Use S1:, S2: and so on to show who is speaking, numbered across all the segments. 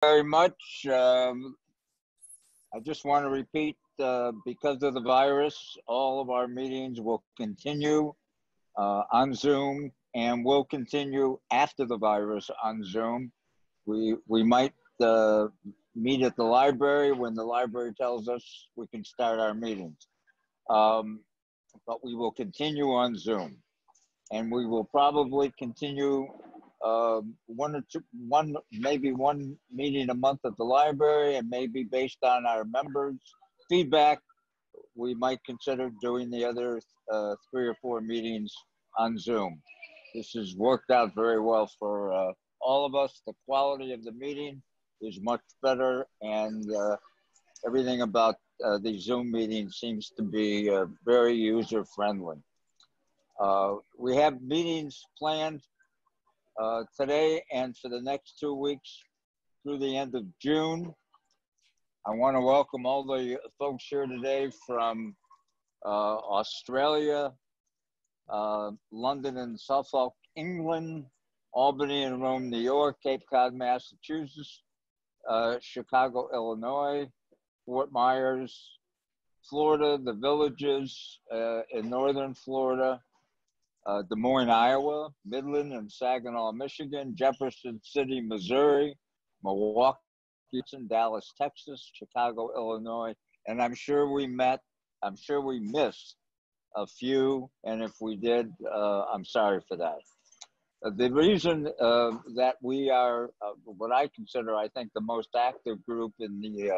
S1: very much. Um, I just want to repeat, uh, because of the virus, all of our meetings will continue uh, on Zoom and will continue after the virus on Zoom. We, we might uh, meet at the library when the library tells us we can start our meetings. Um, but we will continue on Zoom. And we will probably continue um, one or two, one, maybe one meeting a month at the library and maybe based on our members' feedback, we might consider doing the other uh, three or four meetings on Zoom. This has worked out very well for uh, all of us. The quality of the meeting is much better and uh, everything about uh, the Zoom meeting seems to be uh, very user friendly. Uh, we have meetings planned uh, today and for the next two weeks through the end of June. I want to welcome all the folks here today from uh, Australia, uh, London and Suffolk, England, Albany and Rome, New York, Cape Cod, Massachusetts, uh, Chicago, Illinois, Fort Myers, Florida, the villages uh, in northern Florida, uh, Des Moines, Iowa, Midland and Saginaw, Michigan, Jefferson City, Missouri, Milwaukee, Houston, Dallas, Texas, Chicago, Illinois, and I'm sure we met, I'm sure we missed a few, and if we did, uh, I'm sorry for that. Uh, the reason uh, that we are uh, what I consider, I think, the most active group in the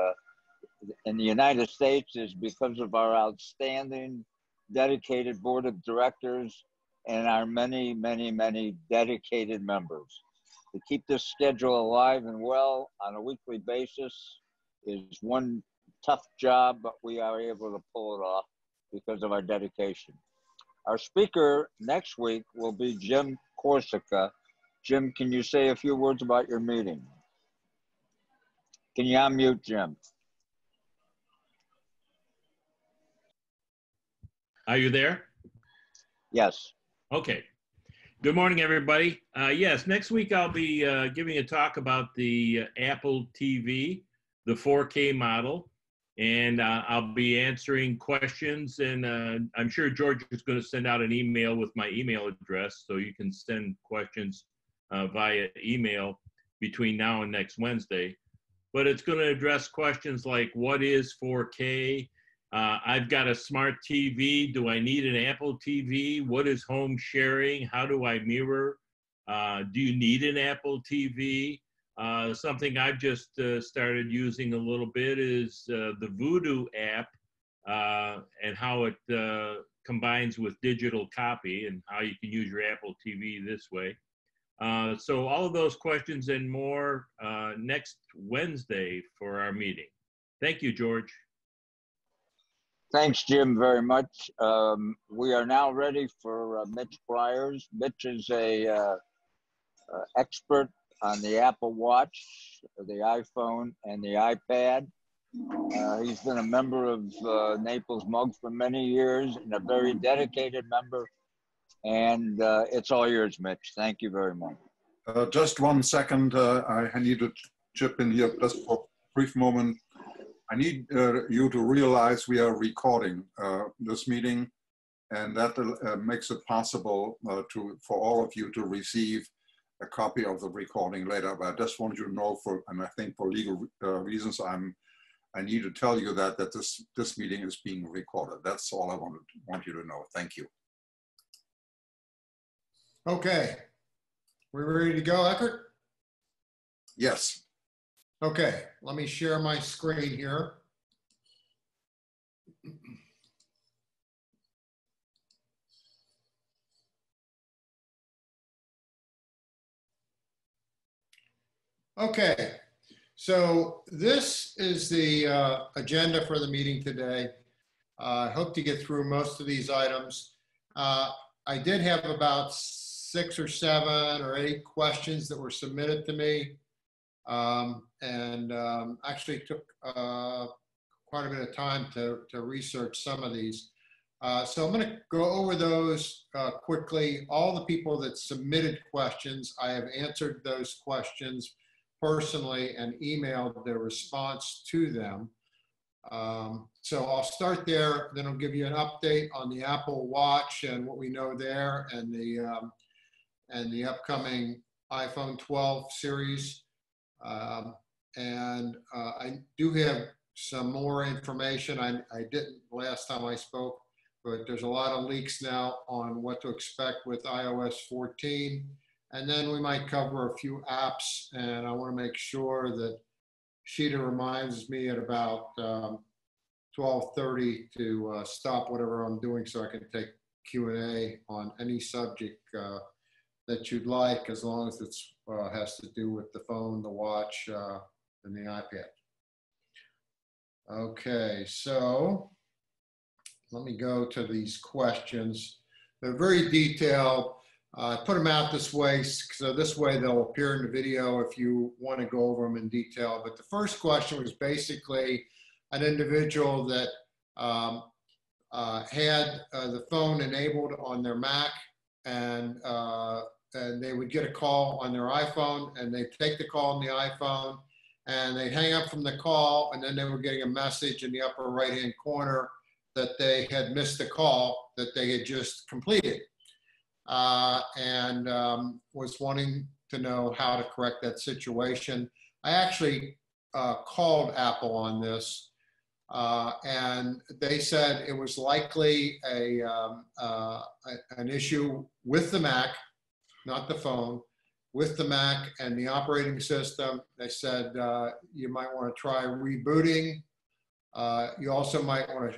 S1: in the United States is because of our outstanding, dedicated board of directors and our many, many, many dedicated members. To keep this schedule alive and well on a weekly basis is one tough job, but we are able to pull it off because of our dedication. Our speaker next week will be Jim Corsica. Jim, can you say a few words about your meeting? Can you unmute Jim?
S2: Are you there?
S1: Yes.
S2: Okay. Good morning, everybody. Uh, yes, next week I'll be uh, giving a talk about the uh, Apple TV, the 4K model, and uh, I'll be answering questions. And uh, I'm sure George is going to send out an email with my email address, so you can send questions uh, via email between now and next Wednesday. But it's going to address questions like what is 4K, uh, I've got a smart TV. Do I need an Apple TV? What is home sharing? How do I mirror? Uh, do you need an Apple TV? Uh, something I've just uh, started using a little bit is uh, the Vudu app uh, and how it combines with digital copy and how you can use your Apple TV this way. so all of those questions and more next Wednesday for our meeting. Thank you, George.
S1: Thanks, Jim, very much. Um, we are now ready for uh, Mitch Bryars. Mitch is a uh, uh, expert on the Apple Watch, the iPhone, and the iPad. Uh, he's been a member of uh, Naples Mug for many years and a very dedicated member. And uh, it's all yours, Mitch. Thank you very much.
S3: just one second. I need to chip in here just for a brief moment. I need uh, you to realize we are recording uh, this meeting and that uh, makes it possible uh, to, for all of you to receive a copy of the recording later. But I just want you to know for, and I think for legal uh, reasons, I'm, I need to tell you that, that this, this meeting is being recorded. That's all I wanted, want you to know. Thank you.
S4: Okay. We ready to go, Eckert?
S3: Yes.
S4: Okay, let me share my screen here. Okay, so this is the uh, agenda for the meeting today. Uh, I hope to get through most of these items. Uh, I did have about six or seven or eight questions that were submitted to me um, and um, actually took uh, quite a bit of time to, to research some of these. Uh, so I'm going to go over those uh, quickly. All the people that submitted questions, I have answered those questions personally and emailed their response to them. Um, so I'll start there, then I'll give you an update on the Apple Watch and what we know there and the um, and the upcoming iPhone 12 series. Um, and uh, I do have some more information. I, I didn't last time I spoke, but there's a lot of leaks now on what to expect with iOS 14. And then we might cover a few apps, and I want to make sure that Sheeta reminds me at about um, 12:30 to uh, stop whatever I'm doing so I can take Q&A on any subject uh, that you'd like, as long as it uh, has to do with the phone, the watch, uh, and the iPad. Okay, so let me go to these questions. They're very detailed. I put them out this way, so this way they'll appear in the video if you want to go over them in detail. But the first question was basically an individual that um, uh, had uh, the phone enabled on their Mac and, uh, and they would get a call on their iPhone and they take the call on the iPhone and they hang up from the call and then they were getting a message in the upper right hand corner that they had missed the call that they had just completed uh, and um, was wanting to know how to correct that situation. I actually uh, called Apple on this uh, and they said it was likely a, um, uh, an issue with the Mac, not the phone, with the Mac and the operating system. They said uh, you might want to try rebooting. Uh, you also might want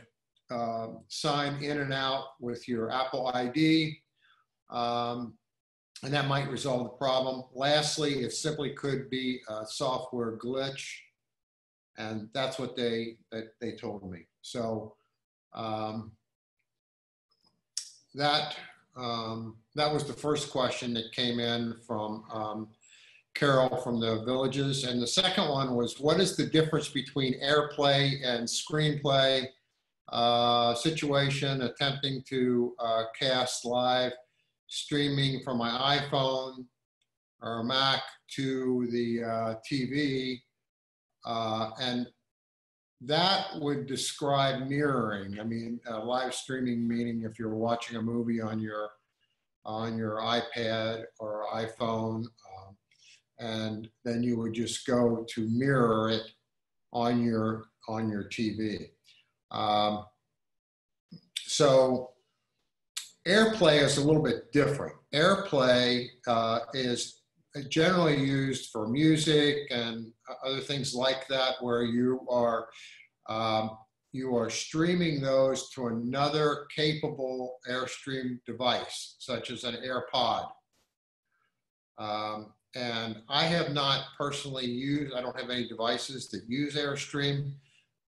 S4: to um, sign in and out with your Apple ID, um, and that might resolve the problem. Lastly, it simply could be a software glitch and that's what they that they told me. So um, that um, that was the first question that came in from um, Carol from the villages, and the second one was, what is the difference between AirPlay and ScreenPlay? Uh, situation attempting to uh, cast live streaming from my iPhone or Mac to the uh, TV uh, and that would describe mirroring. I mean, live streaming meaning if you're watching a movie on your on your iPad or iPhone, um, and then you would just go to mirror it on your on your TV. Um, so AirPlay is a little bit different. AirPlay uh, is generally used for music and other things like that, where you are um, you are streaming those to another capable Airstream device, such as an AirPod. Um, and I have not personally used, I don't have any devices that use Airstream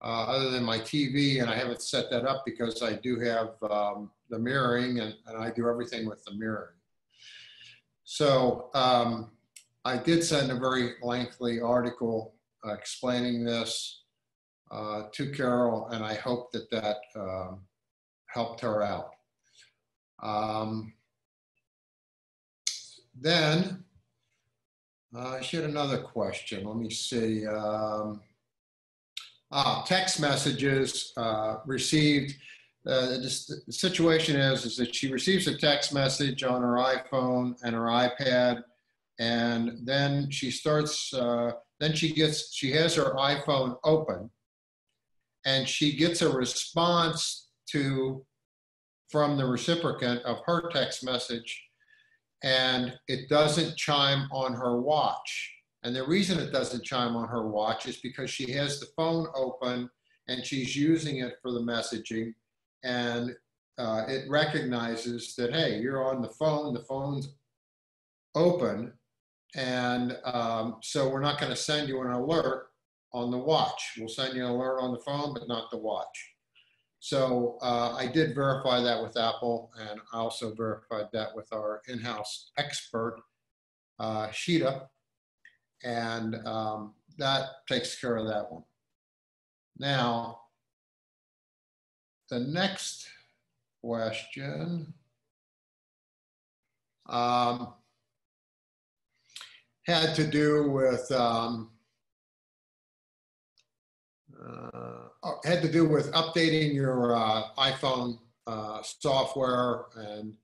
S4: uh, other than my TV, and I haven't set that up because I do have um, the mirroring and, and, I do everything with the mirroring. So um, I did send a very lengthy article uh, explaining this uh, to Carol, and I hope that that um, helped her out. Um, then uh, she had another question. Let me see. Um, ah, text messages uh, received. Uh, the, the situation is, is that she receives a text message on her iPhone and her iPad and then she starts uh, then she gets she has her iphone open and she gets a response to from the recipient of her text message and it doesn't chime on her watch. And the reason it doesn't chime on her watch is because she has the phone open and she's using it for the messaging and uh, it recognizes that hey you're on the phone the phone's open and um, so we're not going to send you an alert on the watch. We'll send you an alert on the phone, but not the watch. So uh, I did verify that with Apple, and I also verified that with our in-house expert, uh, Sheeta, and um, that takes care of that one. Now, the next question. Um, had to do with um, uh, oh, had to do with updating your uh, iPhone uh, software and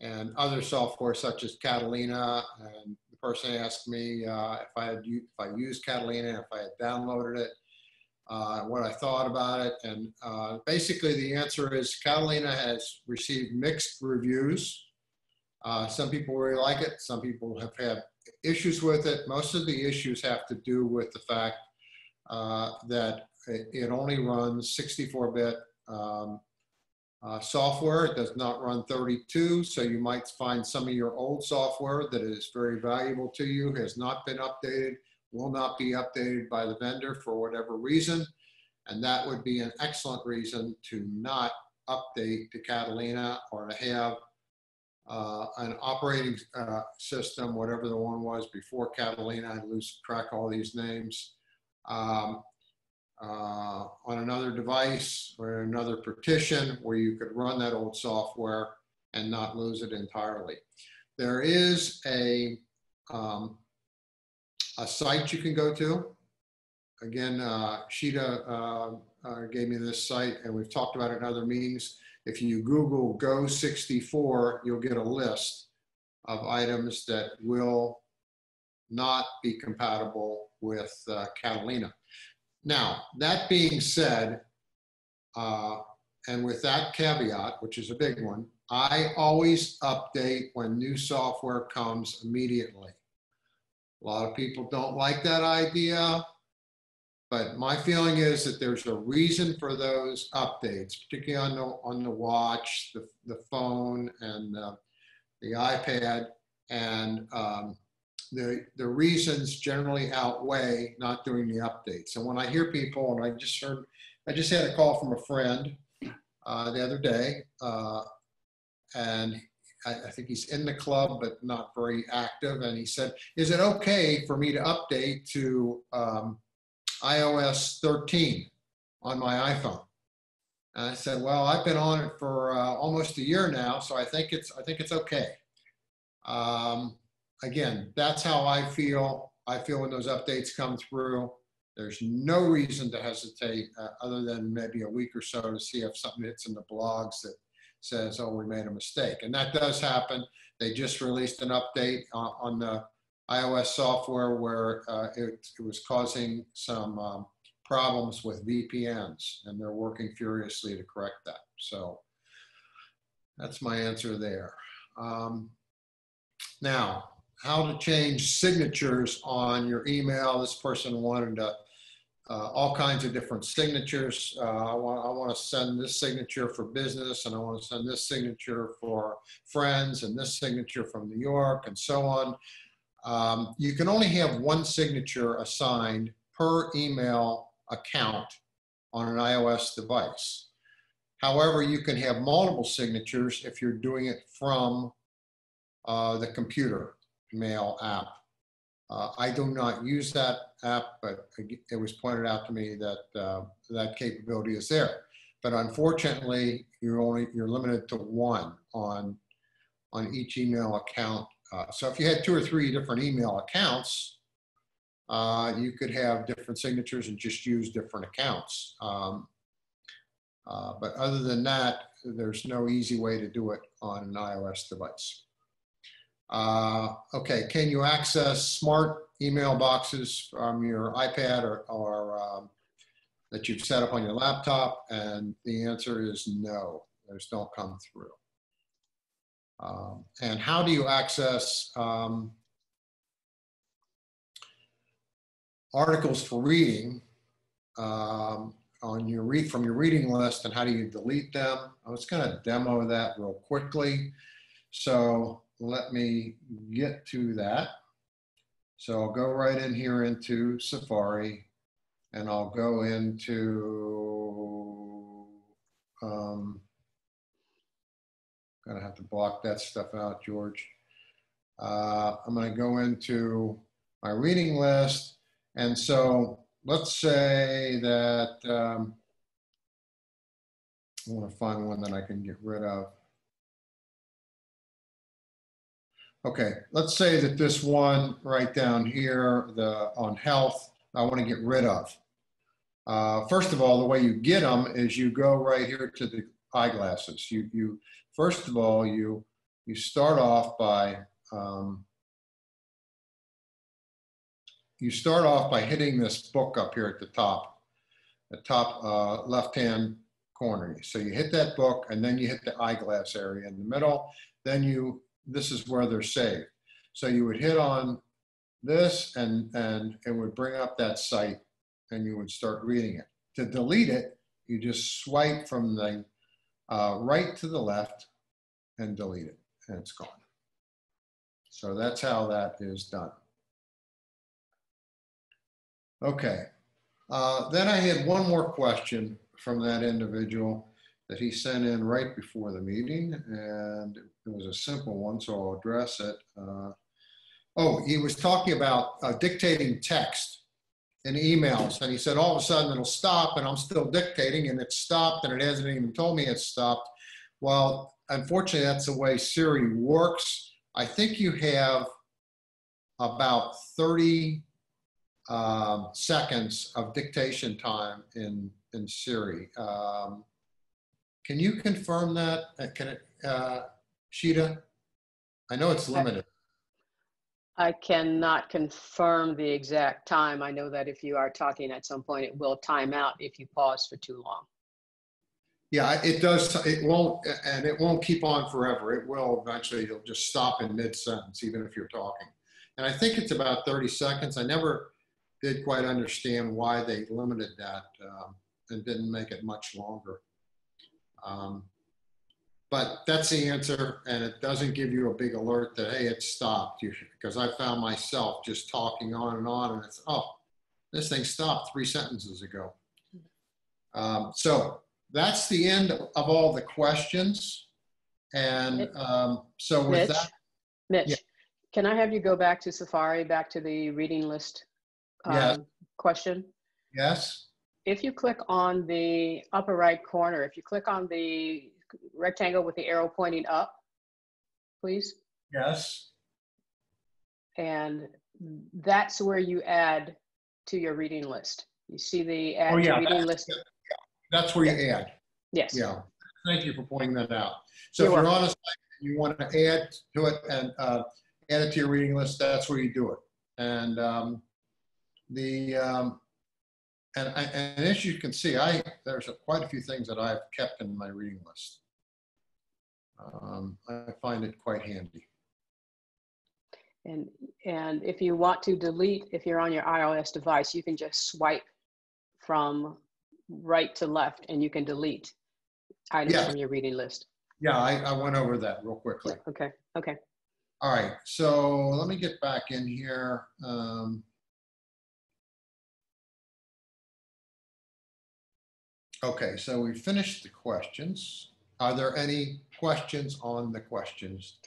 S4: and other software such as Catalina. And the person asked me uh, if I had if I used Catalina, if I had downloaded it, uh, what I thought about it, and uh, basically the answer is Catalina has received mixed reviews. Some people really like it. Some people have had issues with it. Most of the issues have to do with the fact uh, that it, only runs 64-bit um, uh, software. It does not run 32, so you might find some of your old software that is very valuable to you has not been updated, will not be updated by the vendor for whatever reason. And that would be an excellent reason to not update to Catalina or to have uh, an operating uh, system, whatever the one was before Catalina, I lose track all these names, um, uh, on another device or another partition where you could run that old software and not lose it entirely. There is a, um, a site you can go to. Again, uh, Sheeta uh, uh, gave me this site and we've talked about it in other meetings. If you Google Go64, you'll get a list of items that will not be compatible with uh, Catalina. Now, that being said, uh, and with that caveat, which is a big one, I always update when new software comes immediately. A lot of people don't like that idea, but my feeling is that there's a reason for those updates, particularly on the, on the watch, the, the phone, and uh, the iPad. And um, the, the reasons generally outweigh not doing the updates. And when I hear people, and I just heard, I just had a call from a friend uh, the other day, uh, and I, I, think he's in the club but not very active. And he said, "Is it okay for me to update to um, iOS 13 on my iPhone?" And I said, "Well, I've been on it for uh, almost a year now, so I think it's I think it's okay." Um, again, that's how I feel. I feel when those updates come through, there's no reason to hesitate uh, other than maybe a week or so to see if something hits in the blogs that says, oh, we made a mistake. And that does happen. They just released an update uh, on the iOS software where uh, it, it, was causing some um, problems with VPNs, and they're working furiously to correct that. So that's my answer there. Um, now, how to change signatures on your email. This person wanted to, uh, all kinds of different signatures. Uh, I want I want to send this signature for business, and I want to send this signature for friends, and this signature from New York, and so on. Um, you can only have one signature assigned per email account on an iOS device. However, you can have multiple signatures if you're doing it from uh, the computer mail app. Uh, I do not use that app, but it was pointed out to me that uh, that capability is there. But unfortunately, you're only you're limited to one on on each email account. Uh, so if you had two or three different email accounts, uh, you could have different signatures and just use different accounts. Um, uh, but other than that, there's no easy way to do it on an iOS device. Uh, okay, can you access smart email boxes from your iPad or, or um, that you've set up on your laptop? And the answer is no, those don't come through. Um, and how do you access um, articles for reading um, on your read from your reading list and how do you delete them? I was going to demo that real quickly. So let me get to that. So I'll go right in here into Safari and I'll go into, um, gonna have to block that stuff out, George. Uh, I'm gonna go into my reading list. And so let's say that um, I wanna find one that I can get rid of. Okay, let's say that this one right down here, the, on health, I want to get rid of. Uh, First of all, the way you get them is you go right here to the eyeglasses. You, you, first of all, you, you start off by, um, you start off by hitting this book up here at the top, the top uh, left-hand corner. So you hit that book and then you hit the eyeglass area in the middle. Then you, this is where they're saved. So you would hit on this and, and it would bring up that site and you would start reading it. To delete it, you just swipe from the uh, right to the left and delete it and it's gone. So that's how that is done. Okay. Uh, then I had one more question from that individual that he sent in right before the meeting, and it was a simple one, so I'll address it. Uh, oh, he was talking about uh, dictating text in emails, and he said all of a sudden it'll stop, and I'm still dictating, and it's stopped, and it hasn't even told me it's stopped. Well, unfortunately, that's the way Siri works. I think you have about 30 um, seconds of dictation time in in Siri. Um, can you confirm that? Uh, Can it, uh, Sheeta? I know it's limited.
S5: I cannot confirm the exact time. I know that if you are talking at some point, it will time out if you pause for too long.
S4: Yeah, it does. It won't, and it won't keep on forever. It will eventually. It'll just stop in mid sentence, even if you're talking. And I think it's about 30 seconds. I never did quite understand why they limited that um, and didn't make it much longer. Um, but that's the answer, and it doesn't give you a big alert that hey, it stopped. You because I found myself just talking on and on, and it's oh, this thing stopped three sentences ago. Um, so that's the end of all the questions, and um, so with
S5: Mitch,
S4: that,
S5: Mitch,
S4: Yeah.
S5: can I have you go back to Safari, back to the reading list
S4: Yes.
S5: um, question?
S4: yes,
S5: If you click on the upper right corner, if you click on the rectangle with the arrow pointing up, please,
S4: yes,
S5: and that's where you add to your reading list. You see the add
S4: Oh,
S5: to
S4: yeah,
S5: reading
S4: that's-
S5: list?
S4: that's where you add.
S5: Yes.
S4: Yeah, thank you for pointing that out. So if
S5: You're
S4: you're on a site and you want to add to it and uh, add it to your reading list, that's where you do it. And um, the, um, and, and as you can see, I, there's a- quite a few things that I've kept in my reading list. Um, I find it quite handy.
S5: And, and if you want to delete, if you're on your iOS device, you can just swipe from right to left and you can delete items
S4: Yeah.
S5: from your reading list.
S4: Yeah, I, I went over that real quickly.
S5: Okay, okay.
S4: All right, so let me get back in here. Um, Okay, so we finished the questions. Are there any questions on the questions?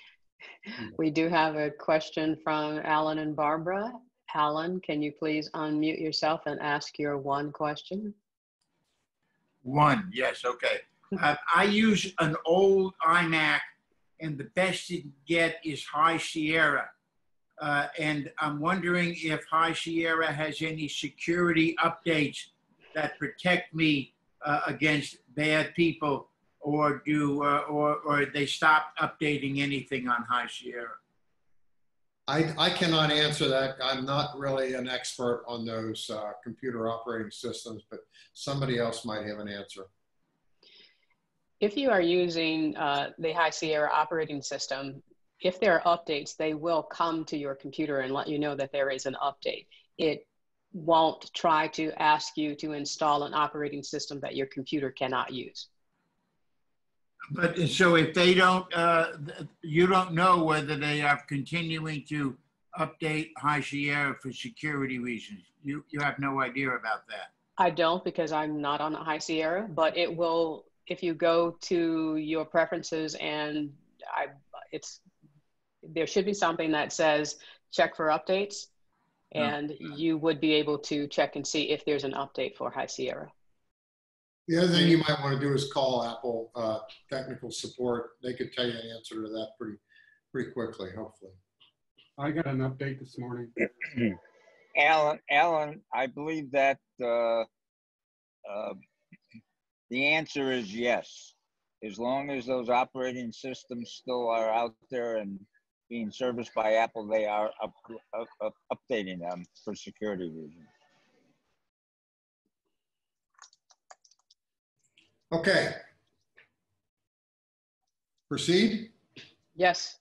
S5: We do have a question from Alan and Barbara. Alan, can you please unmute yourself and ask your one question?
S6: One, yes, okay. Uh, I use an old iMac, and the best you can get is High Sierra. Uh, and I'm wondering if High Sierra has any security updates that protect me uh, against bad people, or do, uh, or or they stopped updating anything on High Sierra.
S4: I, I cannot answer that. I'm not really an expert on those uh, computer operating systems, but somebody else might have an answer.
S5: If you are using uh, the High Sierra operating system, if there are updates, they will come to your computer and let you know that there is an update. It won't try to ask you to install an operating system that your computer cannot use.
S6: But so if they don't, uh, th- you don't know whether they are continuing to update High Sierra for security reasons. You, you have no idea about that.
S5: I don't because I'm not on High Sierra, but it will, if you go to your preferences and I, it's, there should be something that says check for updates.
S6: Oh,
S5: And you would be able to check and see if there's an update for High Sierra.
S4: The other thing you might want to do is call Apple uh, technical support. They could tell you an answer to that pretty, pretty quickly, hopefully.
S7: I got an update this morning.
S1: Alan, Alan, I believe that uh, uh, the answer is yes. As long as those operating systems still are out there and being serviced by Apple, they are up, up, up, updating them for security reasons.
S4: Okay. Proceed?
S5: Yes.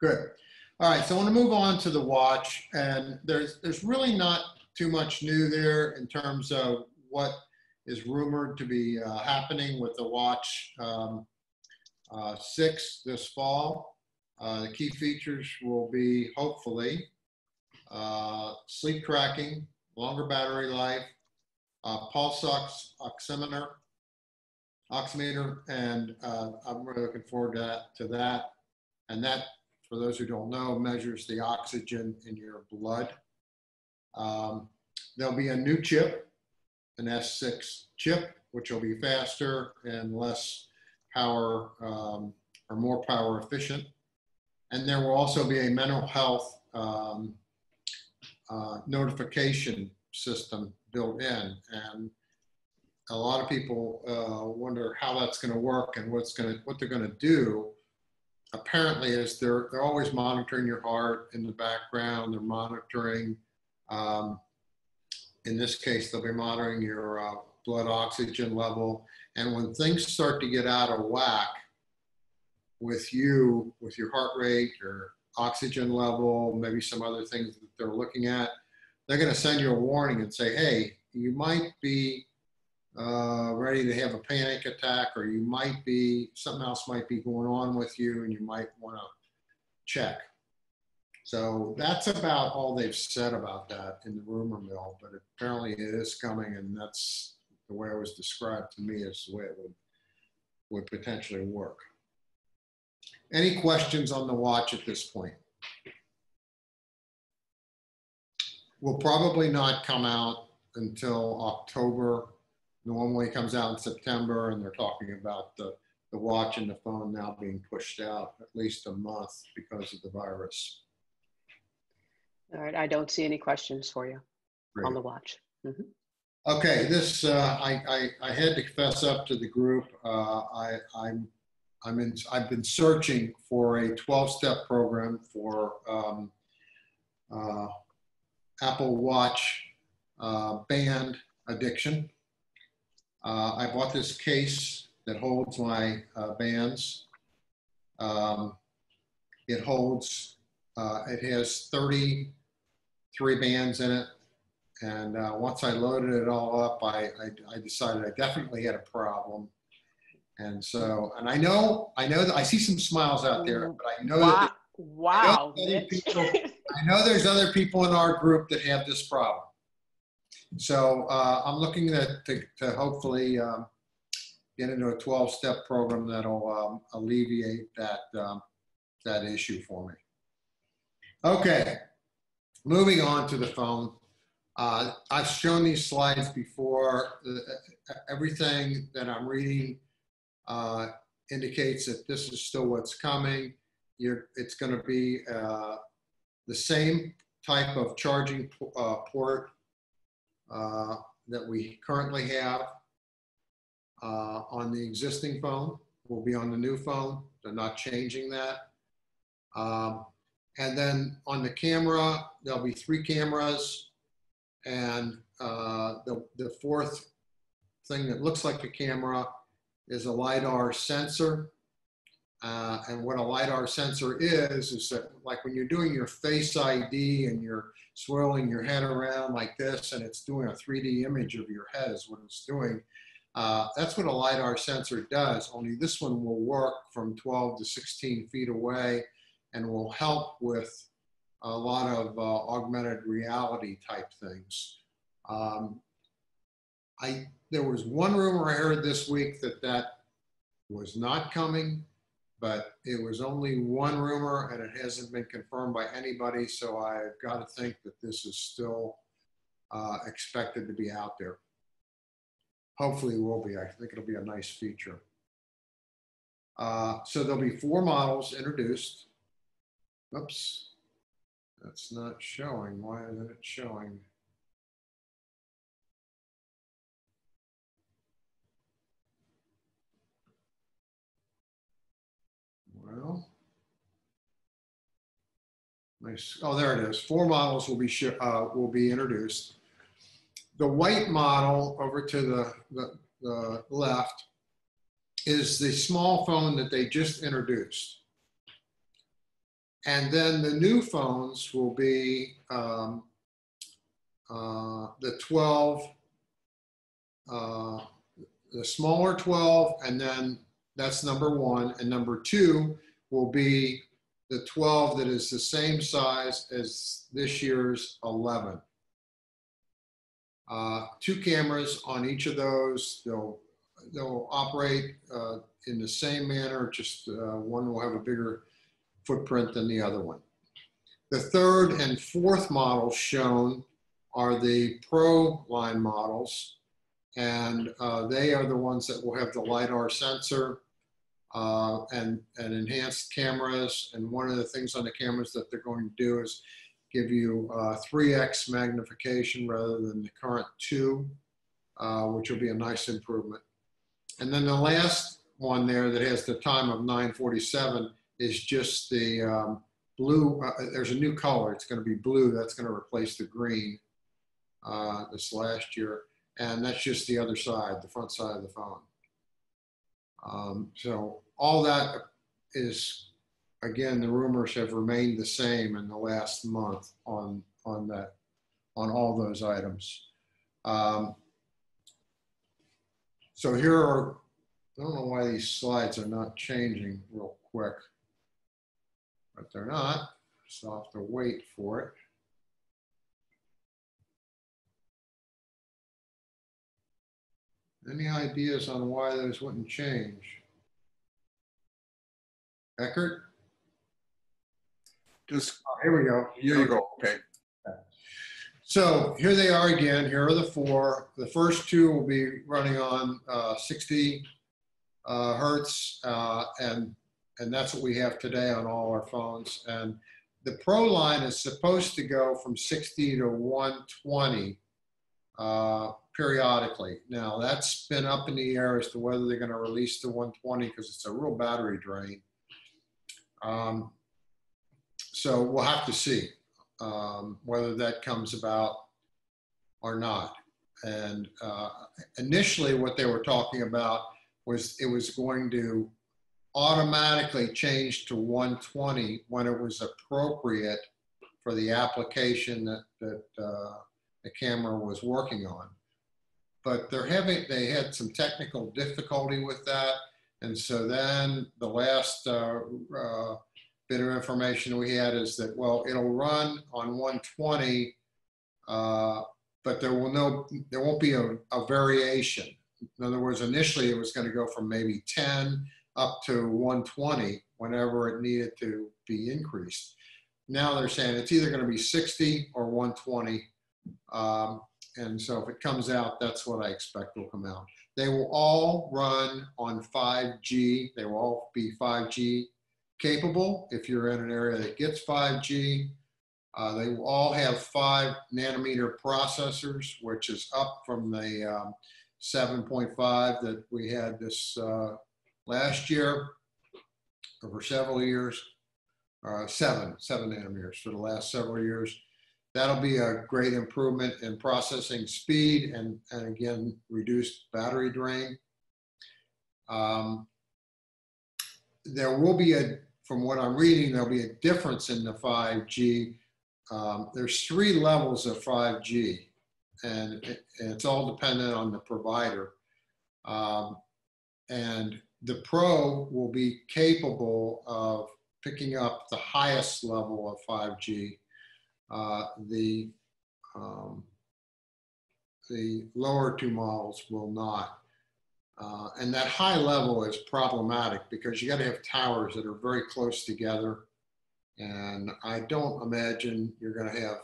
S4: Good. All right, so I want to move on to the watch, and there's there's really not too much new there in terms of what is rumored to be uh, happening with the watch um, uh, six this fall. Uh, the key features will be hopefully uh, sleep tracking, longer battery life, uh, pulse ox oximeter, oximeter, and uh, I'm really looking forward to that, to that. And that for those who don't know, measures the oxygen in your blood. Um, there'll be a new chip, an S6 chip, which will be faster and less power um, or more power efficient. And there will also be a mental health um, uh, notification system built in. And a lot of people uh, wonder how that's going to work and what's going to what they're going to do apparently is they're, they're always monitoring your heart in the background. They're monitoring, um, in this case, they'll be monitoring your uh, blood oxygen level. And when things start to get out of whack with you, with your heart rate, your oxygen level, maybe some other things that they're looking at, they're going to send you a warning and say, hey, you might be uh, ready to have a panic attack, or you might be, something else might be going on with you and you might want to check. So that's about all they've said about that in the rumor mill, but apparently it is coming and that's the way it was described to me as the way it would, would potentially work. Any questions on the watch at this point? Will probably not come out until October normally comes out in September, and they're talking about the, the watch and the phone now being pushed out at least a month because of the virus.
S5: All right. I don't see any questions for you
S4: Great.
S5: on the watch. Mhm.
S4: Okay, this uh, I, I I had to confess up to the group. Uh, I I'm I'm in. I've been searching for a 12-step program for um, uh, Apple Watch uh, band addiction. Uh, I bought this case that holds my uh, bands. Um, it holds. Uh, it has 33 bands in it. And uh, once I loaded it all up, I, I, I, decided I definitely had a problem. And so, and I know, I know that I see some smiles out there, but I know
S5: Wow.
S4: that
S5: Wow.
S4: I know people- I know there's other people in our group that have this problem. So uh, I'm looking at, to, to hopefully um, get into a 12-step program that'll um, alleviate that, um, that issue for me. Okay, moving on to the phone. Uh, I've shown these slides before. Uh, Everything that I'm reading uh, indicates that this is still what's coming. You're, it's going to be uh, the same type of charging uh, port uh, that we currently have uh, on the existing phone will be on the new phone. They're not changing that. Um, and then on the camera, there'll be three cameras. And uh, the, the fourth thing that looks like a camera is a LiDAR sensor. Uh, and what a LiDAR sensor is, is that like when you're doing your face ID and you're swirling your head around like this and it's doing a 3D image of your head is what it's doing. Uh, that's what a LiDAR sensor does, only this one will work from 12 to 16 feet away and will help with a lot of uh, augmented reality type things. Um, I, there was one rumor I heard this week that that was not coming, but it was only one rumor and it hasn't been confirmed by anybody. So I've got to think that this is still uh, expected to be out there. Hopefully it will be. I think it'll be a nice feature. Uh, so there'll be four models introduced. Oops. That's not showing. Why isn't it showing? Well. Nice. Oh, there it is. Four models will be, uh, will be introduced. The white model over to the, the, the left is the small phone that they just introduced. And then the new phones will be um, uh, the 12, uh, the smaller 12, and then that's number one. And number two will be the 12 that is the same size as this year's 11. Uh, two cameras on each of those. They'll they'll operate uh, in the same manner. Just uh, one will have a bigger footprint than the other one. The third and fourth models shown are the Pro line models, and uh, they are the ones that will have the LiDAR sensor uh, and, and enhanced cameras. And one of the things on the cameras that they're going to do is give you uh, 3x magnification rather than the current 2, uh, which will be a nice improvement. And then the last one there that has the time of 947 is just the um, blue. Uh, there's a new color. It's going to be blue. That's going to replace the green uh, this last year. And that's just the other side, the front side of the phone. Um, so all that is, again, the rumors have remained the same in the last month on, on that, on all those items. Um, so here are, I don't know why these slides are not changing real quick, but they're not, so I'll have to wait for it. Any ideas on why those wouldn't change? Eckert?
S3: Just,
S4: Oh, Here we go.
S3: here you go, okay.
S4: So here they are again. Here are the four. The first two will be running on uh, 60 uh, hertz, uh, and and that's what we have today on all our phones. And the Pro line is supposed to go from 60 to 120 uh, periodically. Now that's been up in the air as to whether they're going to release the 120 because it's a real battery drain. Um, so we'll have to see um, whether that comes about or not. And uh, initially, what they were talking about was it was going to automatically change to 120 when it was appropriate for the application that, that uh, the camera was working on. But they're having, they had some technical difficulty with that. And so then the last uh, uh, bit of information we had is that, well, it'll run on 120, uh, but there will no, there won't be a, a variation. In other words, initially it was going to go from maybe 10 up to 120 whenever it needed to be increased. Now they're saying it's either going to be 60 or 120. Um, and so if it comes out, that's what I expect will come out. They will all run on 5G. They will all be 5G capable if you're in an area that gets 5G. Uh, they will all have five nanometer processors, which is up from the um, 7.5 that we had this uh, last year over several years. Uh, seven, seven nanometers for the last several years. That'll be a great improvement in processing speed and, and again, reduced battery drain. Um, there will be a, from what I'm reading, there'll be a difference in the 5G. Um, there's three levels of 5G, and, it, it's all dependent on the provider. Um, and the Pro will be capable of picking up the highest level of 5G. Uh, the um, the lower two models will not. Uh, and that high level is problematic because you got to have towers that are very close together. And I don't imagine you're going to have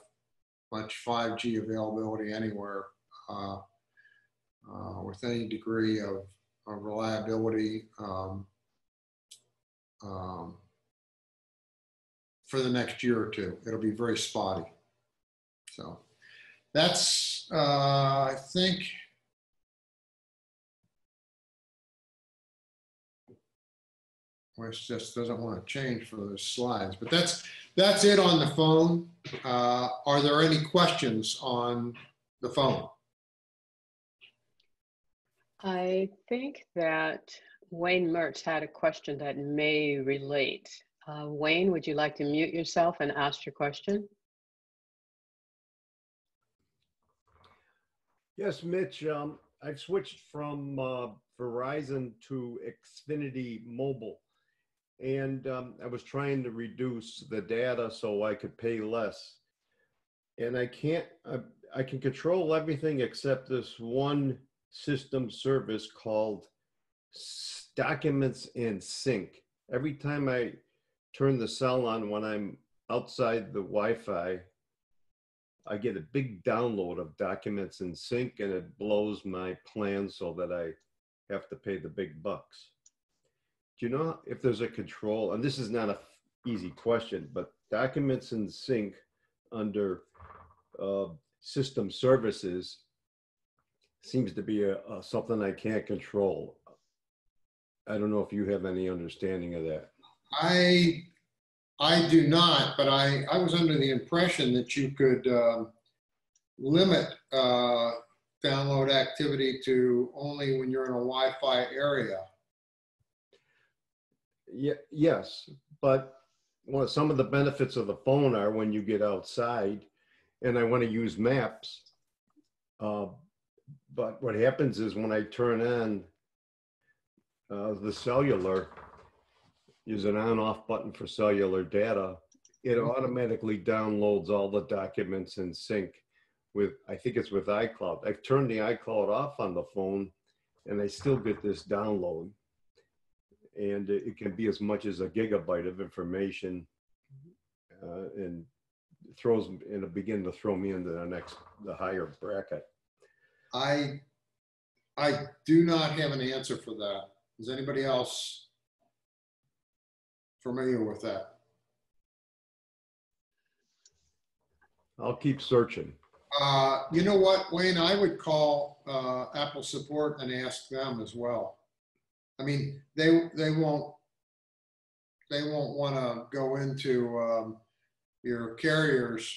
S4: much 5G availability anywhere uh, uh, with any degree of, of reliability. Um, um, for the next year or two. It'll be very spotty. So that's, uh, I think. Wes just doesn't want to change for those slides, but that's, that's it on the phone. Uh, Are there any questions on the phone?
S5: I think that Wayne Mertz had a question that may relate. Uh, Wayne, would you like to mute yourself and ask your question?
S7: Yes, Mitch, um, I've switched from uh, Verizon to Xfinity Mobile. And um, I was trying to reduce the data so I could pay less. And I can't, I, I can control everything except this one system service called Documents and Sync. Every time I turn the cell on when I'm outside the Wi-Fi, I get a big download of documents in sync and it blows my plan so that I have to pay the big bucks. Do you know if there's a control, and this is not a easy question, but documents in sync under uh, system services seems to be a, a, something I can't control. I don't know if you have any understanding of that.
S4: I, I do not, but I, I was under the impression that you could um, limit uh, download activity to only when you're in a Wi-Fi area.
S7: Yeah, yes, but well, some of the benefits of the phone are when you get outside and I want to use maps. Uh, but what happens is when I turn on uh, the cellular, use an on off button for cellular data, it automatically downloads all the documents in sync with, I think it's with iCloud. I've turned the iCloud off on the phone and I still get this download and it it can be as much as a gigabyte of information uh, and throws and it'll begin to throw me into the next the higher bracket
S4: I, I do not have an answer for that. Is anybody else familiar with that?
S7: i'll keep searching
S4: Uh, you know what, Wayne, I would call, uh, Apple support and ask them as well. I mean, they, they won't, they won't want to go into, um, your carrier's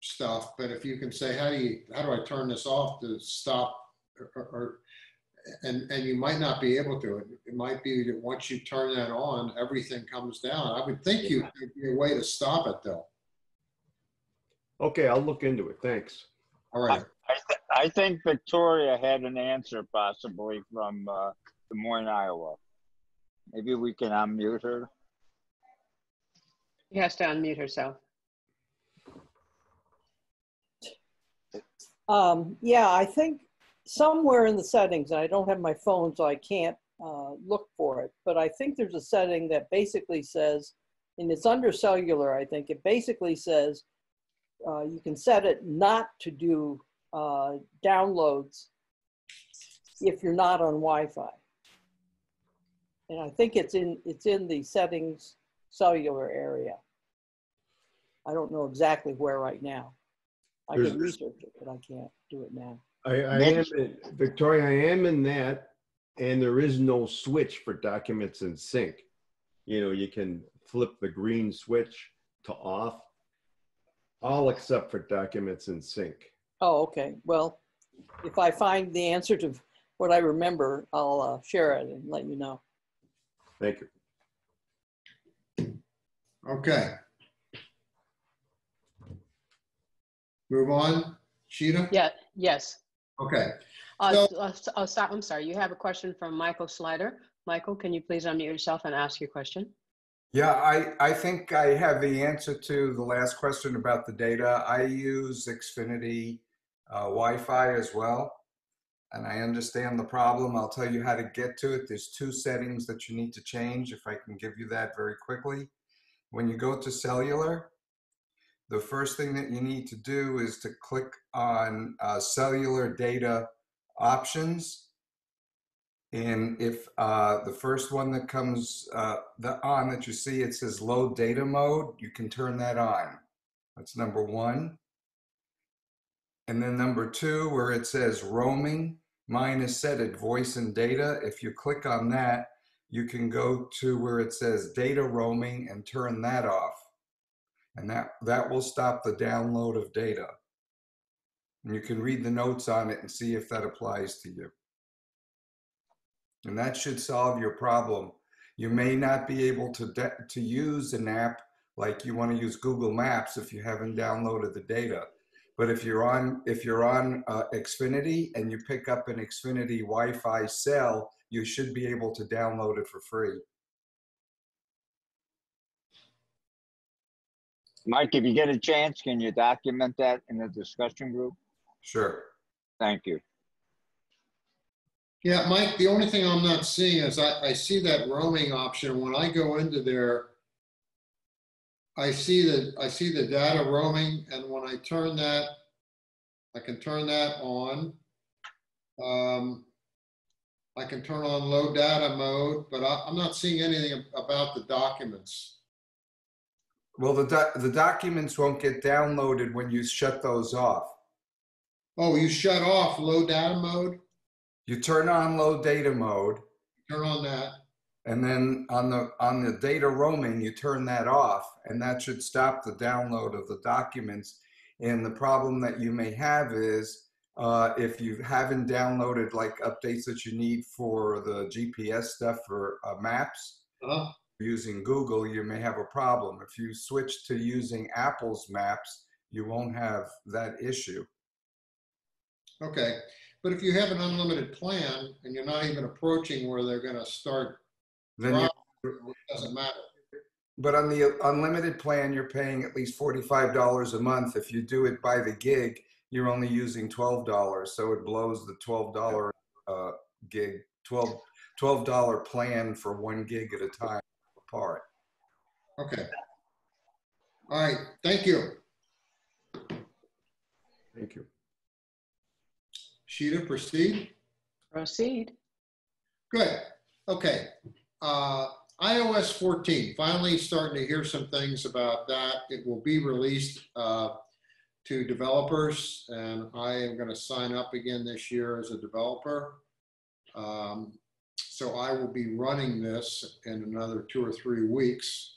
S4: stuff, but if you can say, how do you, how do I turn this off to stop? Or, or, and, and you might not be able to. It, it might be that once you turn that on, everything comes down. I would think you, there'd be a way to stop it though.
S7: okay i'll look into it thanks
S4: All right.
S1: I, th- I think Victoria had an answer possibly from uh, Des Moines, Iowa. Maybe we can unmute her.
S5: She has to unmute herself.
S8: Um, yeah, I think somewhere in the settings, and I don't have my phone, so I can't uh, look for it, but I think there's a setting that basically says, and it's under cellular, I think, it basically says uh, you can set it not to do uh, downloads if you're not on Wi-Fi. And I think it's in, it's in the settings cellular area. I don't know exactly where right now. I
S7: There's-
S8: can research it, but I can't do it now.
S7: I, I am in, victoria i am in that and there is no switch for documents in sync you know you can flip the green switch to off all except for documents in sync
S8: Oh, okay. Well, if I find the answer to what I remember, I'll uh, share it and let you know.
S7: thank you
S4: Okay. Move on. Sheeta?
S5: Yeah, yes.
S4: Okay.
S5: Uh,
S4: So-
S5: uh, s- oh, so- I'm sorry, you have a question from Michael Slider. Michael, can you please unmute yourself and ask your question?
S9: Yeah, I, I think I have the answer to the last question about the data. I use Xfinity uh, Wi-Fi as well, and I understand the problem. I'll tell you how to get to it. There's two settings that you need to change, if I can give you that very quickly. When you go to cellular, the first thing that you need to do is to click on uh, cellular data options. And if uh, the first one that comes uh, the on that you see, it says low data mode, you can turn that on. That's number one. And then number two, where it says roaming, mine is set at voice and data. If you click on that, you can go to where it says data roaming and turn that off. And that, that will stop the download of data. And you can read the notes on it and see if that applies to you. And that should solve your problem. You may not be able to, to use an app like you want to use Google Maps if you haven't downloaded the data. But if you're on if you're on uh, Xfinity and you pick up an Xfinity Wi-Fi cell, you should be able to download it for free.
S1: Mike, if you get a chance, can you document that in the discussion group?
S9: Sure.
S1: Thank you.
S4: Yeah, Mike, the only thing I'm not seeing is I, I see that roaming option. When I go into there, I see the, I see the data roaming and when I turn that, I can turn that on. Um, I can turn on low data mode, but I, I'm not seeing anything about the documents.
S9: Well, the, doc- the documents won't get downloaded when you shut those off.
S4: Oh, you shut off low data mode?
S9: You turn on low data mode,
S4: Turn on that.
S9: and then on the on the data roaming, you turn that off, and that should stop the download of the documents. And the problem that you may have is uh, if you haven't downloaded like updates that you need for the GPS stuff for uh, maps
S4: Uh,
S9: using Google, you may have a problem. If you switch to using Apple's maps, you won't have that issue.
S4: okay. But if you have an unlimited plan and you're not even approaching where they're gonna start,
S9: Then you
S4: it doesn't matter.
S9: But on the unlimited plan, you're paying at least forty-five dollars a month. If you do it by the gig, you're only using twelve dollars, so it blows the twelve dollar uh, gig, 12 dollar plan for one gig at a time apart.
S4: Okay. All right, thank you.
S7: Thank you.
S4: Sheeta, proceed.
S5: Proceed.
S4: Good. Okay. Uh, iOS 14, finally starting to hear some things about that. It will be released uh, to developers, and I am going to sign up again this year as a developer. Um, so I will be running this in another two or three weeks.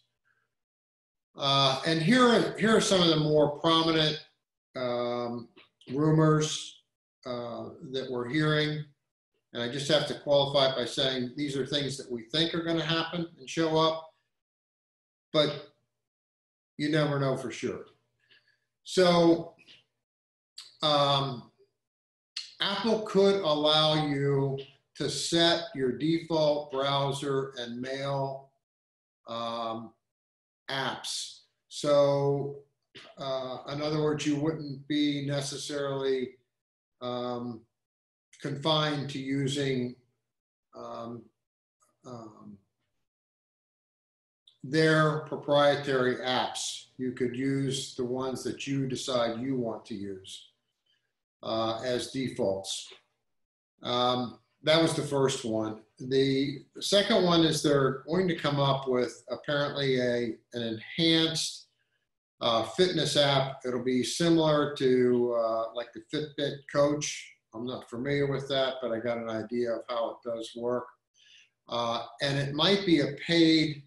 S4: Uh, and here are, here are some of the more prominent um, rumors uh, that we're hearing. And I just have to qualify by saying these are things that we think are going to happen and show up, but you never know for sure. So um, Apple could allow you to set your default browser and mail um, apps. So uh, in other words, you wouldn't be necessarily um, confined to using um, um, their proprietary apps. You could use the ones that you decide you want to use uh, as defaults. Um, that was the first one. The second one is they're going to come up with apparently a, an enhanced uh, fitness app. It'll be similar to uh, like the Fitbit Coach I'm not familiar with that, but I got an idea of how it does work. Uh, and it might be a paid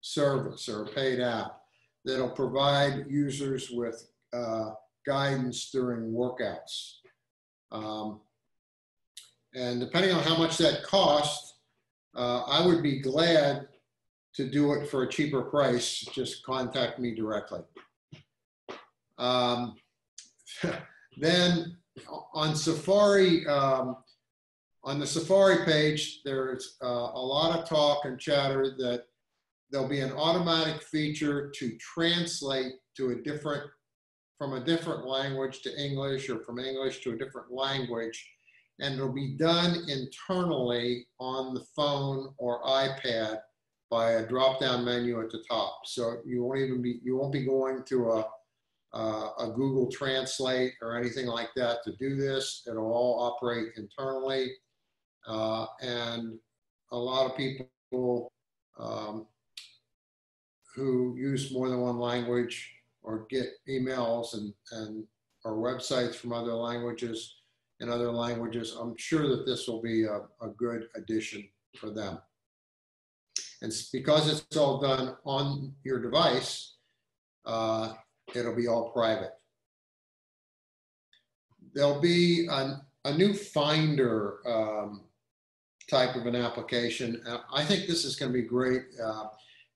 S4: service or a paid app that'll provide users with uh, guidance during workouts. Um, and depending on how much that costs, uh, I would be glad to do it for a cheaper price. Just contact me directly. Um, then on Safari, um, on the Safari page, there's uh, a lot of talk and chatter that there'll be an automatic feature to translate to a different, from a different language to English or from English to a different language. And it'll be done internally on the phone or iPad by a drop-down menu at the top. So you won't even be, you won't be going to a, uh, a Google Translate or anything like that to do this. It'll all operate internally. Uh, and a lot of people um, who use more than one language or get emails and, and or websites from other languages in other languages, I'm sure that this will be a, a good addition for them. And because it's all done on your device, uh, it'll be all private. There'll be a, a new Finder um, type of an application. Uh, I think this is going to be great. Uh,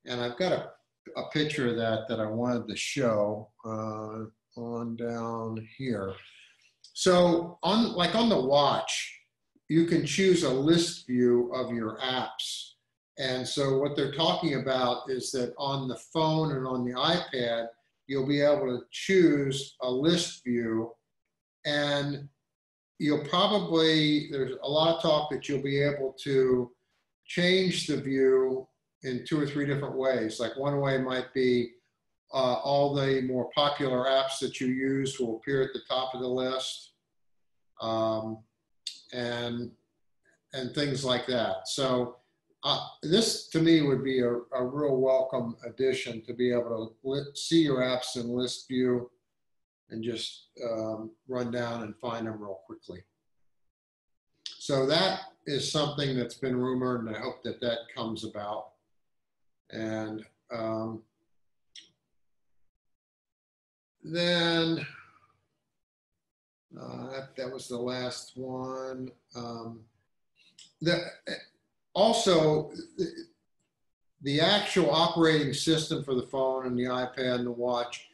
S4: and I've got a, a picture of that that I wanted to show uh, on down here. So on like on the watch, you can choose a list view of your apps. And so what they're talking about is that on the phone and on the iPad, you'll be able to choose a list view and you'll probably, there's a lot of talk that you'll be able to change the view in two or three different ways. Like one way might be uh, all the more popular apps that you use will appear at the top of the list. Um, and, and things like that. So uh, this to me would be a, a real welcome addition to be able to see your apps in list view and just um, run down and find them real quickly. So that is something that's been rumored, and I hope that that comes about. And um, then uh, that, that was the last one. Um, the, also, the, actual operating system for the phone and the iPad and the watch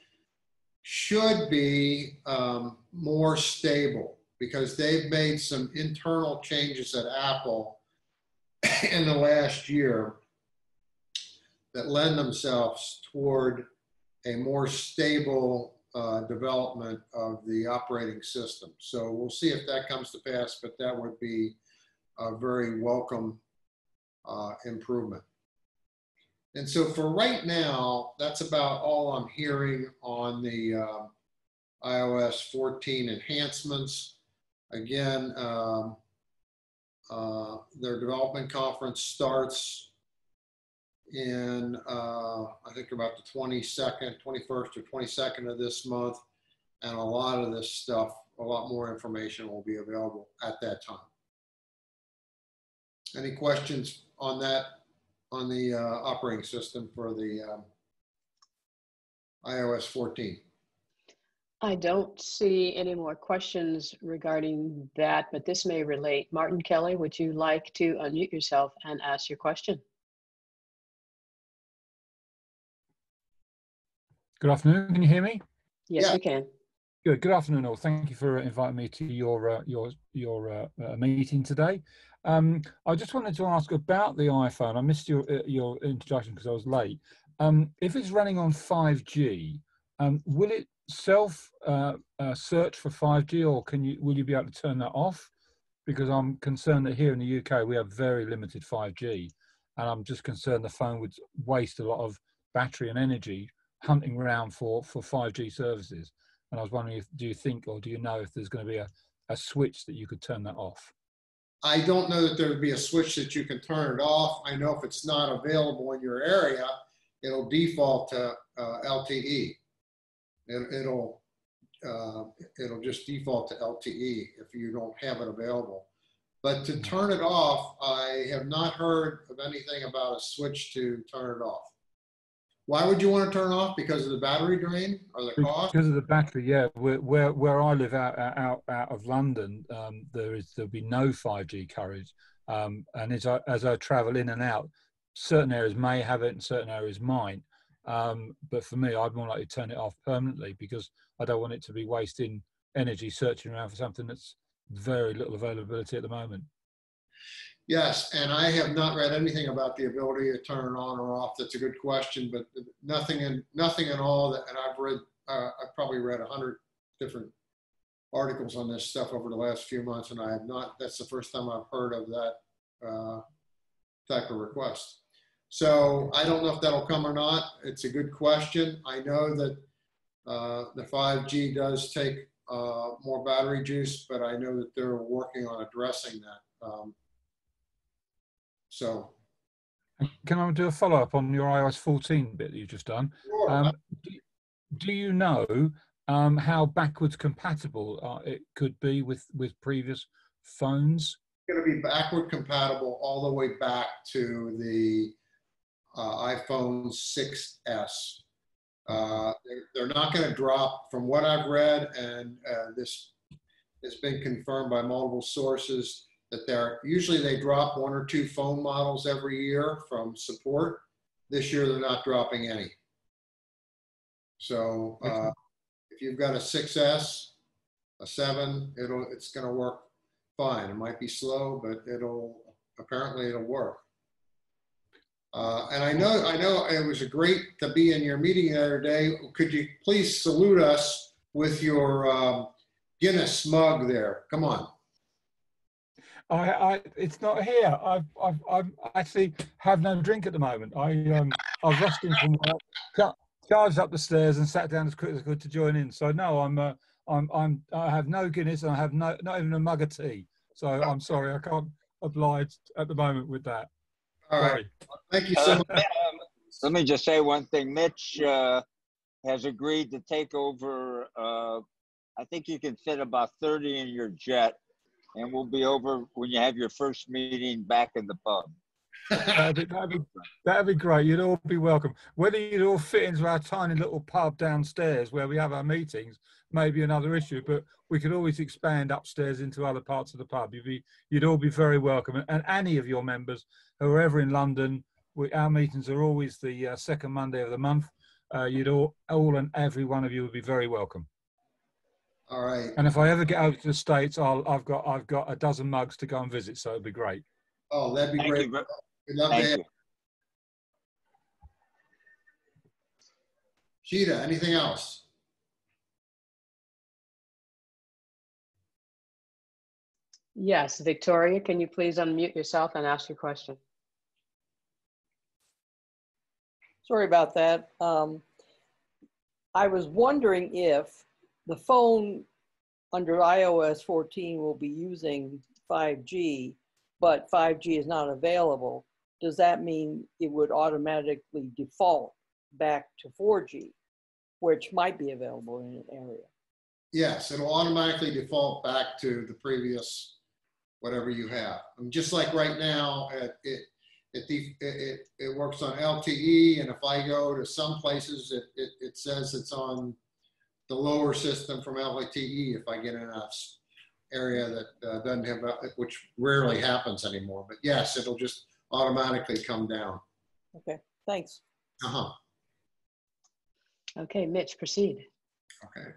S4: should be um, more stable because they've made some internal changes at Apple in the last year that lend themselves toward a more stable uh, development of the operating system. So we'll see if that comes to pass, but that would be a very welcome uh, improvement. And so for right now, that's about all I'm hearing on the uh, iOS 14 enhancements. Again, um, uh, their development conference starts in, uh, I think about the 22nd, 21st or 22nd of this month. And a lot of this stuff, a lot more information will be available at that time. Any questions on that, on the uh, operating system for the um, iOS 14?
S5: I don't see any more questions regarding that, but this may relate. Martin Kelly, would you like to unmute yourself and ask your question?
S10: Good afternoon. Can you hear me?
S5: Yes,
S4: Yeah.
S5: we can.
S10: Good. Good afternoon, all. Thank you for inviting me to your uh, your your uh, uh, meeting today. Um, I just wanted to ask about the iPhone. I missed your uh, your introduction because I was late. Um, if it's running on 5G, um, will it self uh, uh, search for 5G, or can you will you be able to turn that off? Because I'm concerned that here in the UK we have very limited 5G, and I'm just concerned the phone would waste a lot of battery and energy hunting around for for 5G services. And I was wondering if do you think or do you know if there's going to be a, a switch that you could turn that off?
S4: I don't know that there would be a switch that you can turn it off. I know if it's not available in your area, it'll default to uh, LTE. It, it'll uh, it'll just default to LTE if you don't have it available. But to turn it off, I have not heard of anything about a switch to turn it off. Why would you want to turn off? Because of the battery drain or the cost?
S10: Because of the battery, yeah. Where where, where I live out out out of London, um, there is there'll be no 5G coverage. Um, and as I as I travel in and out, certain areas may have it and certain areas might. Um, but for me, I'd more likely turn it off permanently because I don't want it to be wasting energy searching around for something that's very little availability at the moment.
S4: Yes, and I have not read anything about the ability to turn it on or off. That's a good question, but nothing in nothing in all that. And I've read, uh, I've probably read a hundred different articles on this stuff over the last few months, and I have not. That's the first time I've heard of that uh, type of request. So I don't know if that'll come or not. It's a good question. I know that uh, the 5G does take uh, more battery juice, but I know that they're working on addressing that. Um, So,
S10: Can I do a follow up on your iOS 14 bit that you've just done?
S4: sure,
S10: Um, do, do you know um, how backwards compatible uh, it could be with with previous phones?
S4: going to be backward compatible all the way back to the uh, iPhone 6s. Uh, they're, they're not going to drop, from what I've read, and uh, this has been confirmed by multiple sources that they're usually they drop one or two phone models every year from support. This year they're not dropping any. So uh, if you've got a 6s, a 7, it'll it's going to work fine. It might be slow, but it'll apparently it'll work. Uh, and I know I know it was great to be in your meeting the other day. Could you please salute us with your um, Guinness mug there? Come on.
S10: I, I it's not here. I've, I've, I've actually have no drink at the moment. I um I was resting from work, cha- charged up the stairs and sat down as quick as I could to join in. So no, I'm uh, I'm I'm I have no Guinness and I have no not even a mug of tea. So I'm sorry, I can't oblige at the moment with that.
S4: All right.
S10: Sorry.
S4: Thank you so
S1: Uh,
S4: much.
S1: um, Let me just say one thing. Mitch uh, has agreed to take over. Uh, I think you can fit about 30 in your jet, and we'll be over when you have your first meeting back in the pub.
S10: That'd be, that'd, be, great. You'd all be welcome. Whether you'd all fit into our tiny little pub downstairs where we have our meetings may be another issue, but we could always expand upstairs into other parts of the pub. You'd be, you'd all be very welcome. And, and any of your members who are ever in London, we, our meetings are always the uh, second Monday of the month. Uh, you'd all, all and every one of you would be very welcome.
S4: All right.
S10: And if I ever get over to the States, I'll, I've got, I've got a dozen mugs to go and visit. So it'd be great.
S4: Oh, that'd be
S1: Thank
S4: great.
S1: you. ver-
S4: We'd love to
S1: Thank
S4: have
S1: you.
S4: Sheeta, anything else?
S5: Yes, Victoria, can you please unmute yourself and ask your question?
S8: Sorry about that. Um, I was wondering if the phone under iOS 14 will be using 5G, but 5G is not available. Does that mean it would automatically default back to 4G, which might be available in an area?
S4: Yes, it'll automatically default back to the previous, whatever you have. And just like right now, it, it, it, it, it, it works on LTE, and if I go to some places, it, it, it says it's on the lower system from LTE if I get in a s- area that uh, doesn't have, uh, which rarely happens anymore. But yes, it'll just automatically come down.
S8: Okay, thanks.
S4: Uh-huh,
S5: Okay, Mitch, proceed.
S4: okay.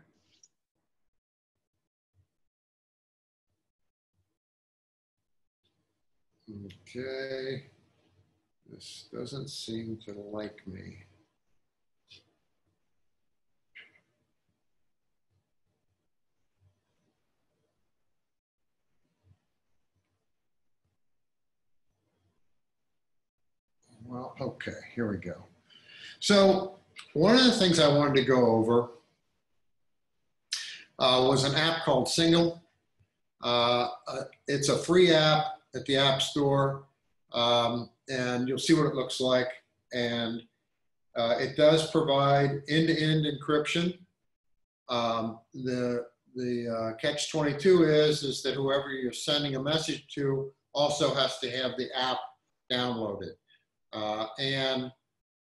S4: Okay. This doesn't seem to like me. Well, okay, here we go. So one of the things I wanted to go over uh, was an app called Signal. Uh, uh, it's a free app at the App Store, um, and you'll see what it looks like. And uh, it does provide end-to-end encryption. Um, the the uh, catch 22 is is that whoever you're sending a message to also has to have the app downloaded. Uh, and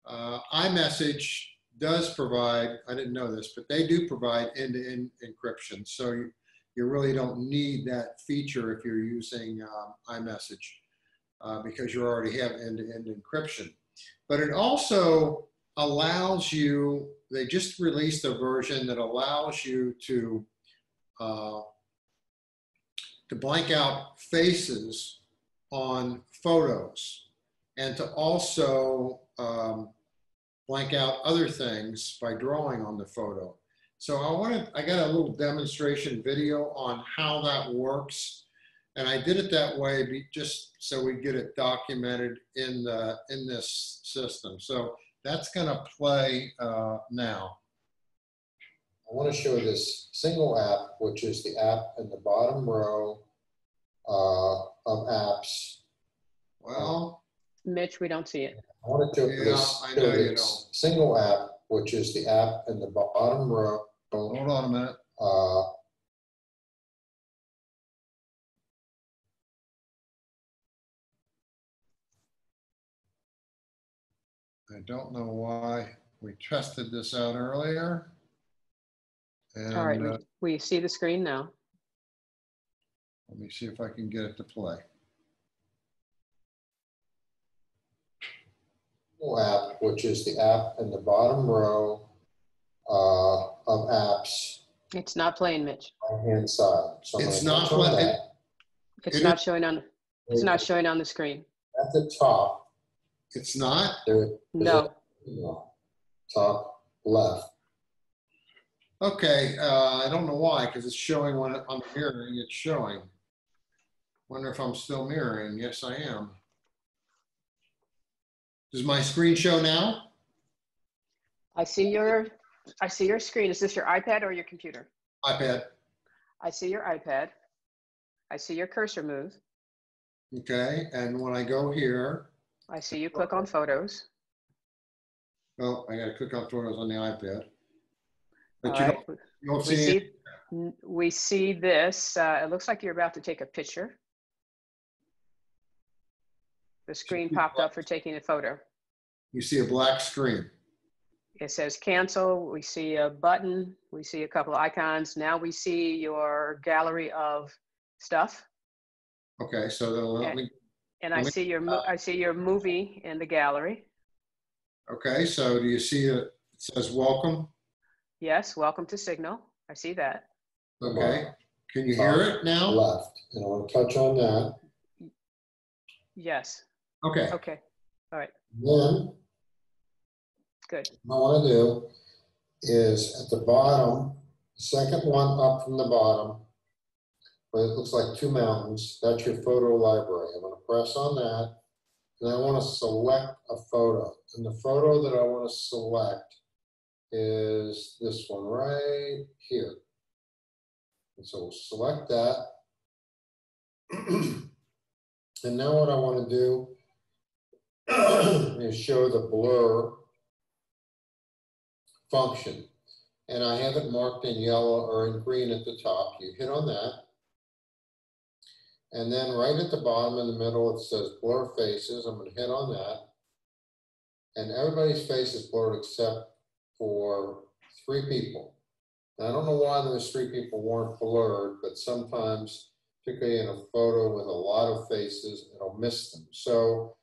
S4: uh, iMessage does provide, I didn't know this, but they do provide end-to-end encryption. So you, you really don't need that feature if you're using um, iMessage uh, because you already have end-to-end encryption. But it also allows you, they just released a version that allows you to, uh, to blank out faces on photos and to also um, blank out other things by drawing on the photo. So I wanted, I got a little demonstration video on how that works. And I did it that way just so we get it documented in the in this system. So that's gonna play uh, now. I wanna show this Signal app, which is the app in the bottom row uh, of apps. Well,
S5: Mitch, we don't see it.
S4: I want to do
S11: Yeah,
S4: this.
S11: I know you
S4: this Signal app, which is the app in the bottom row,
S11: Hold on a minute.
S4: uh,
S11: I don't know why. We tested this out earlier.
S5: All right,
S11: And
S5: we,
S11: uh,
S5: we see the screen now.
S11: let me see if I can get it to play.
S4: Single app, which is the app in the bottom row uh, of apps,
S5: It's not playing, Mitch.
S4: right-hand side. So I'm
S11: It's
S4: gonna
S11: not
S4: touch on
S11: playing.
S4: that.
S5: It's
S11: It
S5: not showing on, it's
S4: Wait,
S5: not showing on the screen.
S4: At the top,
S11: It's not?
S4: there,
S5: No,
S4: no, top left.
S11: Okay, uh, I don't know why, because it's showing when I'm mirroring, it's showing. Wonder if I'm still mirroring. Yes, I am. Does my screen show now?
S5: I see your, I see your screen. Is this your iPad or your computer?
S11: iPad.
S5: I see your iPad. I see your cursor move.
S11: Okay, and when I go here,
S5: I see you click on photos.
S11: oh, I gotta click on photos on the iPad.
S5: All
S11: But you
S5: right.
S11: don't, you don't
S5: We
S11: see,
S5: see, we see this. Uh, it looks like you're about to take a picture. The screen popped up for taking a photo.
S11: you see a black screen.
S5: It says cancel. We see a button. We see a couple of icons. Now we see your gallery of stuff.
S11: Okay, so then let me,
S5: And I
S11: Let me-
S5: see your, mo- I see your movie in the gallery.
S11: okay, so do you see it, it says welcome?
S5: Yes, welcome to Signal. I see that.
S11: Okay, can you hear it now?
S4: Left, and I want to touch on that.
S5: Yes.
S11: Okay,
S5: Okay.
S4: All right, then
S5: Good.
S4: what I want to do is at the bottom, second one up from the bottom, where it looks like two mountains, that's your photo library. I'm going to press on that. And I want to select a photo. And the photo that I want to select is this one right here. And so we'll select that. and now what I want to do is show the blur function. And I have it marked in yellow or in green at the top. You hit on that. And then right at the bottom in the middle, it says blur faces. I'm going to hit on that. And everybody's face is blurred except for three people. And I don't know why those three people weren't blurred, but sometimes, particularly in a photo with a lot of faces, it'll miss them. So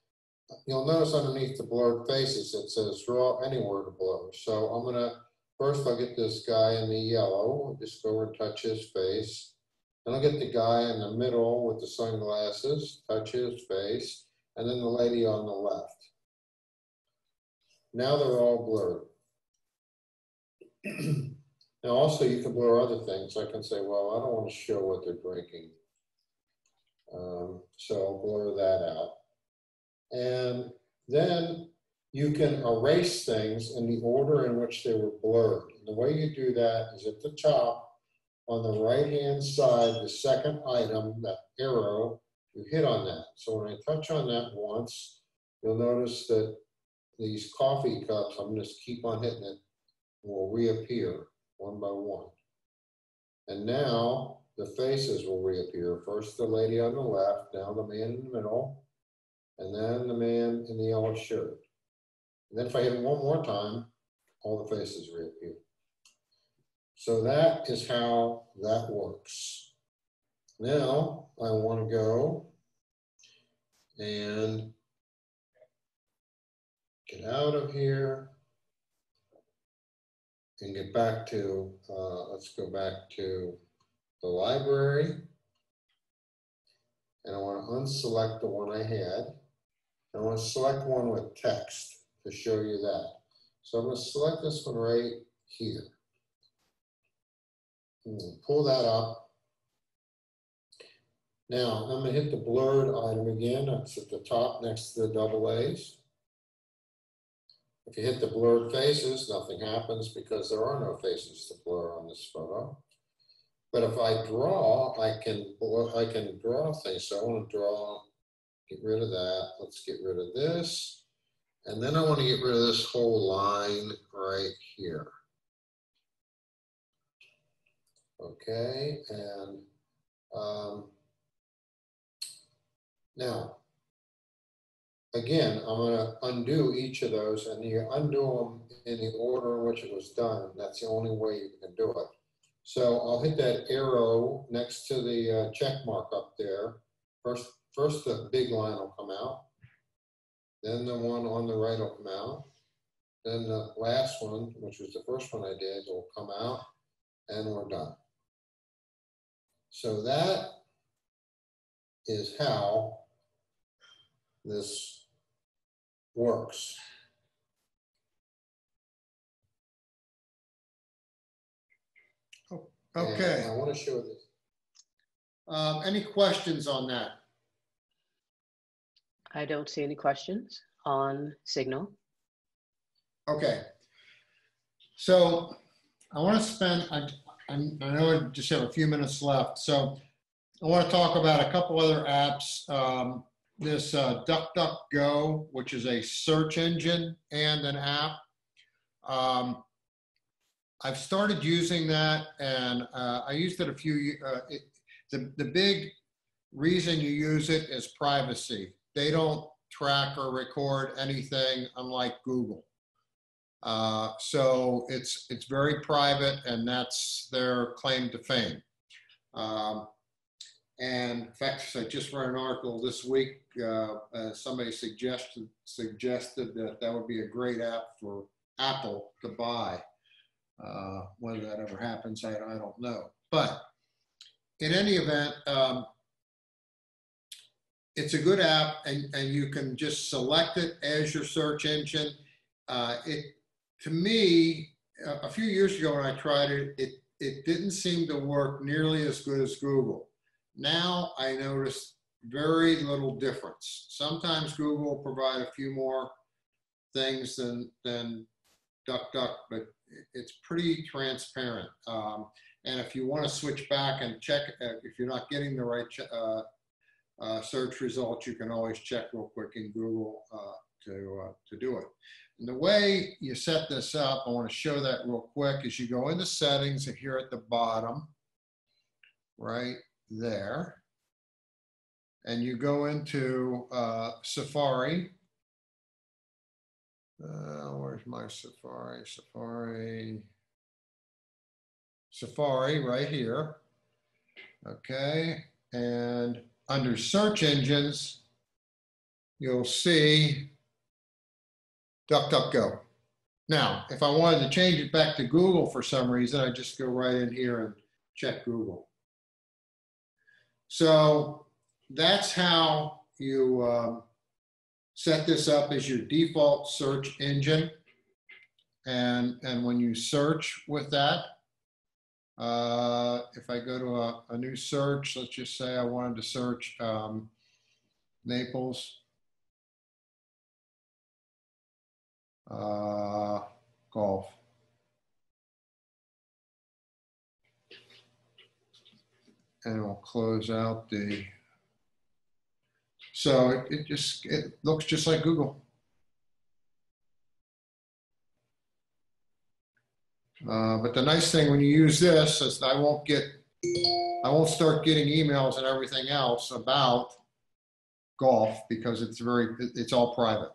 S4: you'll notice underneath the blurred faces, it says draw anywhere to blur. So I'm gonna, first I'll get this guy in the yellow, just go over and touch his face. Then I'll get the guy in the middle with the sunglasses, touch his face, and then the lady on the left. Now they're all blurred. Now also you can blur other things. I can say, well, I don't want to show what they're drinking. Um, so I'll blur that out. And then you can erase things in the order in which they were blurred. And the way you do that is at the top, on the right-hand side, the second item, that arrow, you hit on that. So when I touch on that once, you'll notice that these coffee cups, I'm just keep on hitting it, will reappear one by one. And now the faces will reappear. First the lady on the left, now the man in the middle, and then the man in the yellow shirt. And then if I hit it one more time, all the faces reappear. So that is how that works. Now I want to go and get out of here and get back to, uh, let's go back to the library. And I want to unselect the one I had. I want to select one with text to show you that. So I'm going to select this one right here. Pull that up. Now I'm going to hit the blurred item again. That's at the top next to the double A's. If you hit the blurred faces, nothing happens because there are no faces to blur on this photo. But if I draw, I can, I can draw things. So I want to draw
S12: get rid of that. Let's get rid of this. And then I want to get rid of this whole line right here. Okay, and um, now, again, I'm going to undo each of those and you undo them in the order in which it was done. That's the only way you can do it. So I'll hit that arrow next to the uh, check mark up there. First, first the big line will come out. Then the one on the right will come out. Then the last one, which was the first one I did, will come out and we're done. So that is how this works. And
S4: Okay.
S12: I want to show this.
S4: Um, any questions on that?
S5: I don't see any questions on Signal.
S4: Okay. So I want to spend, I, I I know I just have a few minutes left, so I want to talk about a couple other apps. Um, This uh, DuckDuckGo, which is a search engine and an app. Um, I've started using that and uh, I used it a few, uh, it- the, the big reason you use it is privacy. They don't track or record anything unlike Google. Uh, so it's it's very private, and that's their claim to fame. Um, and in fact, I just read an article this week. Uh, uh, somebody suggested suggested that that would be a great app for Apple to buy. Uh, whether that ever happens, I, I don't know. But in any event, um, it's a good app, and, and you can just select it as your search engine. Uh, it to me, a, few years ago when I tried it, it it didn't seem to work nearly as good as Google. Now I notice very little difference. Sometimes Google will provide a few more things than than DuckDuck, but it's pretty transparent. Um, and if you want to switch back and check uh, if you're not getting the right uh, uh, search results, you can always check real quick in Google uh, to uh, to do it. And the way you set this up, I want to show that real quick, is you go into settings here at the bottom, right there. And you go into uh, Safari. Uh, where's my Safari? Safari. Safari right here. Okay. And under search engines, you'll see DuckDuckGo. Now, if I wanted to change it back to Google for some reason, I just go right in here and check Google. So that's how you um, set this up as your default search engine. And, and when you search with that, uh, if I go to a, a new search, let's just say I wanted to search um, Naples. uh, golf. And we'll close out the, so it, it just, it looks just like Google. Uh, but the nice thing when you use this is I won't get, I won't start getting emails and everything else about golf because it's very, it's all private.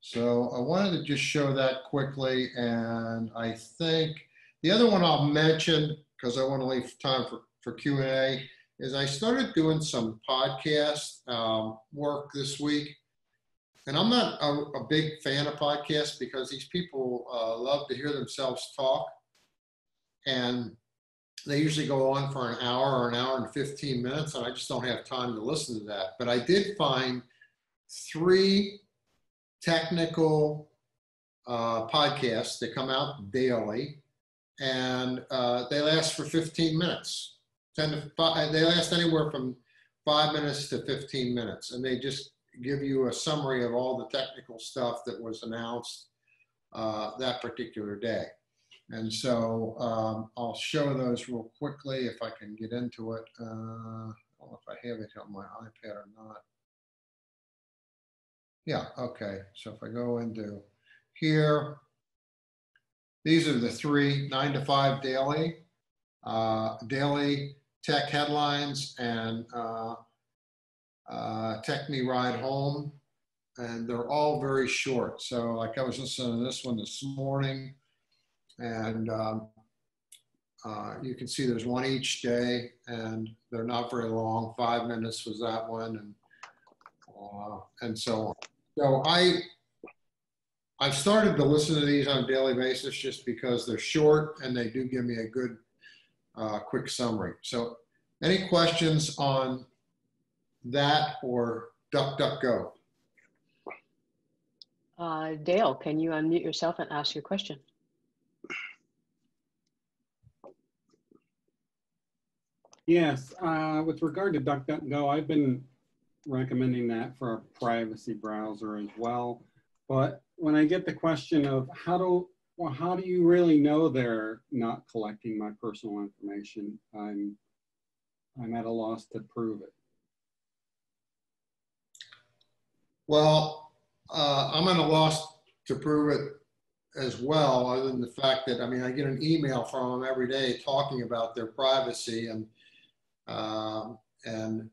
S4: So I wanted to just show that quickly, and I think the other one I'll mention, because I want to leave time for, for Q and A, is I started doing some podcast um, work this week. And I'm not a, a big fan of podcasts because these people uh, love to hear themselves talk. And they usually go on for an hour or an hour and 15 minutes, and I just don't have time to listen to that. But I did find three technical uh, podcasts that come out daily, and uh, they last for 15 minutes. 10 to five, they last anywhere from five minutes to 15 minutes, and they just give you a summary of all the technical stuff that was announced uh, that particular day. And so um, I'll show those real quickly if I can get into it. Uh, I don't know if I have it on my iPad or not. Yeah, okay. So if I go into here, these are the three nine to five daily, uh, daily tech headlines and uh, uh, Techmeme Ride Home. And they're all very short. So like I was listening to this one this morning and um, uh, you can see there's one each day and they're not very long. Five minutes was that one and, uh, and so on. So I, I've started to listen to these on a daily basis just because they're short and they do give me a good, uh, quick summary. So any questions on that or DuckDuckGo?
S5: Uh, Dale, can you unmute yourself and ask your question?
S13: Yes, uh, with regard to DuckDuckGo, I've been recommending that for a privacy browser as well. But when I get the question of how do well, how do you really know they're not collecting my personal information? I'm I'm at a loss to prove it.
S4: Well, uh, I'm at a loss to prove it as well, other than the fact that, I mean, I get an email from them every day talking about their privacy and, um, and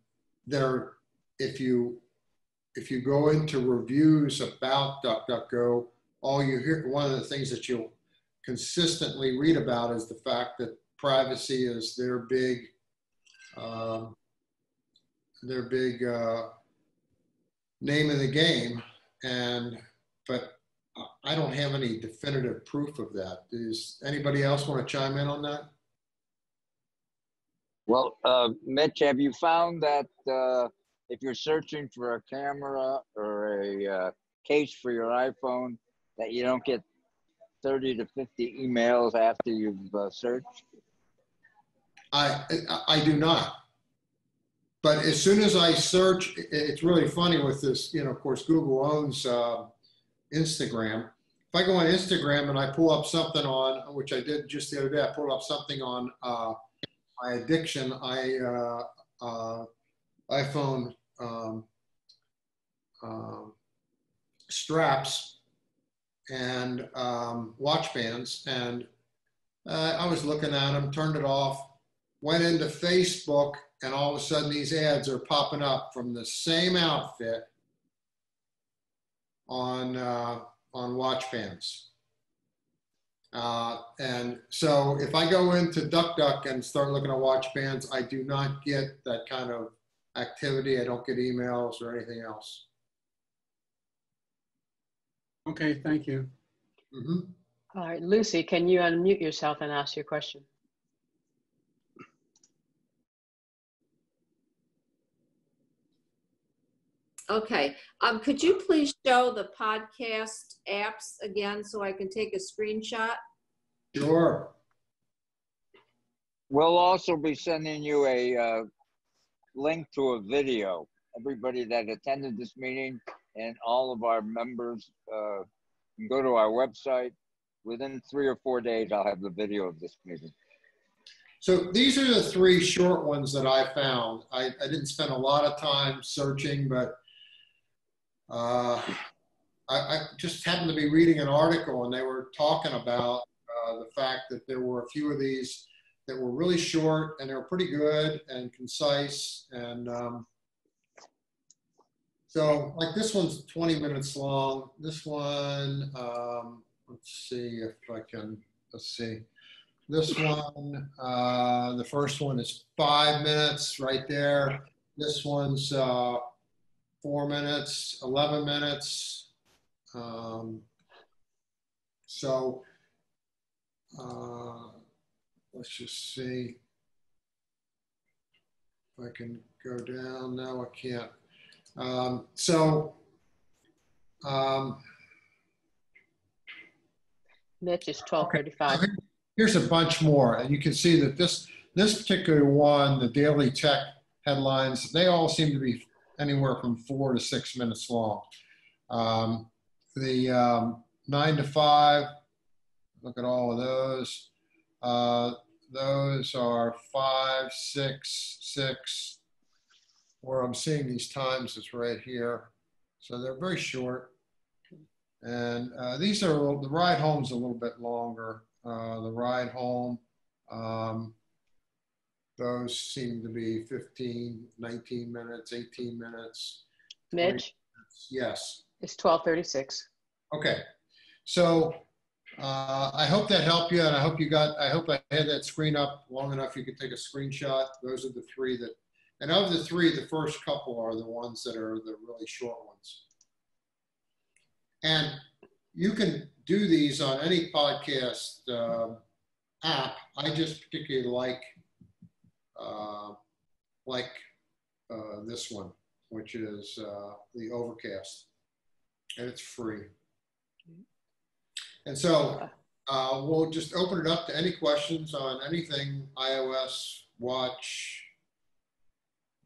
S4: they're, if you, if you go into reviews about DuckDuckGo, all you hear, one of the things that you'll consistently read about is the fact that privacy is their big, um, their big uh, name of the game. And, but I don't have any definitive proof of that. Does anybody else want to chime in on that?
S1: Well, uh, Mitch, have you found that uh, if you're searching for a camera or a uh, case for your iPhone, that you don't get 30 to 50 emails after you've uh, searched?
S4: I, I do not. But as soon as I search, it's really funny with this, you know, of course, Google owns uh, Instagram. If I go on Instagram and I pull up something on, which I did just the other day, I pulled up something on uh, my addiction, I uh, uh, iPhone um, um, straps and um, watch bands, and uh, I was looking at them, turned it off, went into Facebook, and all of a sudden these ads are popping up from the same outfit on uh, on watch bands. Uh, and so if I go into DuckDuck and start looking at watch bands, I do not get that kind of activity. I don't get emails or anything else.
S13: Okay, thank you.
S4: Mm -hmm.
S5: All right, Lucy, can you unmute yourself and ask your question?
S14: Okay, um, could you please show the podcast apps again so I can take a screenshot?
S4: Sure.
S1: We'll also be sending you a uh, link to a video. Everybody that attended this meeting and all of our members uh, can go to our website. Within three or four days, I'll have the video of this meeting.
S4: So these are the three short ones that I found. I, I didn't spend a lot of time searching, but uh, I, I, just happened to be reading an article and they were talking about uh, the fact that there were a few of these that were really short and they were pretty good and concise. And um, so like this one's 20 minutes long. This one, um, let's see if I can, let's see. This one, uh, the first one is five minutes right there. This one's uh, four minutes, 11 minutes. Um, so uh, let's just see if I can go down. No, I can't. Um, so um,
S5: Mitch is 1235.
S4: Here's a bunch more. And you can see that this, this particular one, the daily tech headlines, they all seem to be anywhere from four to six minutes long. Um, the um, nine to five, look at all of those. Uh, those are five, six, six. Where I'm seeing these times is right here. So they're very short. And uh, these are, the ride home's a little bit longer. Uh, The ride home, um, those seem to be 15, 19 minutes, 18 minutes.
S5: Mitch,
S4: Yes.
S5: it's 1236.
S4: Okay, so uh, I hope that helped you, and I hope you got, I hope I had that screen up long enough you could take a screenshot. Those are the three that, and of the three, the first couple are the ones that are the really short ones. And you can do these on any podcast um app. I just particularly like uh, like uh, this one, which is uh, the Overcast, and it's free. And so uh, we'll just open it up to any questions on anything iOS, watch,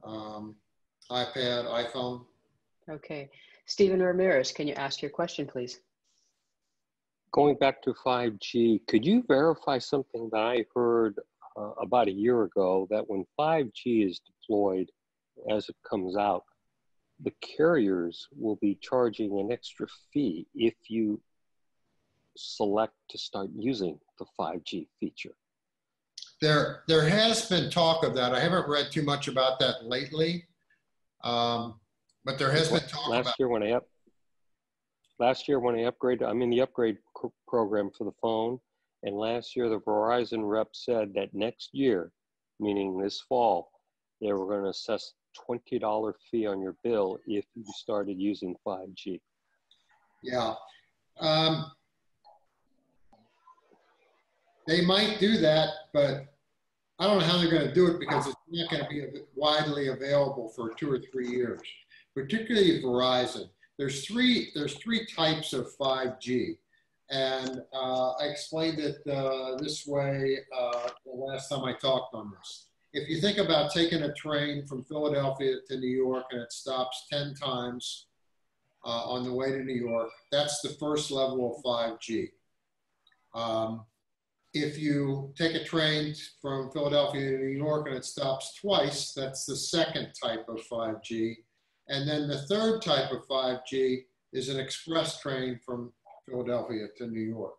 S4: um, iPad, iPhone.
S5: Okay. Stephen Ramirez, can you ask your question, please?
S15: Going back to 5G, could you verify something that I heard uh, about a year ago that when 5G is deployed as it comes out, the carriers will be charging an extra fee if you select to start using the 5G feature?
S4: There, there has been talk of that. I haven't read too much about that lately. Um, but there has been talk
S15: last year when I up last year when I upgraded, I'm in the upgrade program for the phone, and last year the Verizon rep said that next year, meaning this fall, they were going to assess twenty dollar fee on your bill if you started using 5G.
S4: yeah. Um, they might do that, but I don't know how they're gonna do it because it's not gonna be widely available for two or three years, particularly Verizon. There's three, there's three types of 5G. And uh, I explained it uh, this way uh, the last time I talked on this. If you think about taking a train from Philadelphia to New York and it stops 10 times uh, on the way to New York, that's the first level of 5G. Um, if you take a train from Philadelphia to New York and it stops twice, that's the second type of 5G. And then the third type of 5G is an express train from Philadelphia to New York.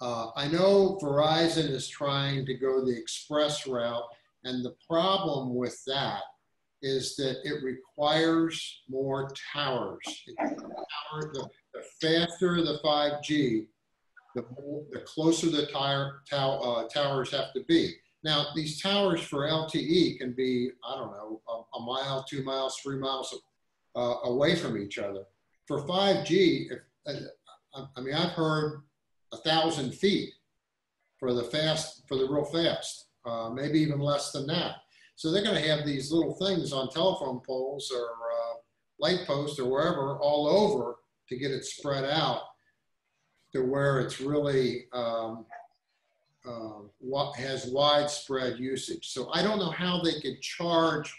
S4: Uh, I know Verizon is trying to go the express route, and the problem with that is that it requires more towers. Tower- the, the faster the 5G, the, the closer the tire, tow, uh, towers have to be. Now, these towers for LTE can be, I don't know, a, a mile, two miles, three miles uh, away from each other. For 5G, if, uh, I- mean, I've heard a thousand feet for the fast, for the real fast, uh, maybe even less than that. So they're going to have these little things on telephone poles or uh, light posts or wherever all over to get it spread out to where it's really um, uh, has widespread usage. So I don't know how they could charge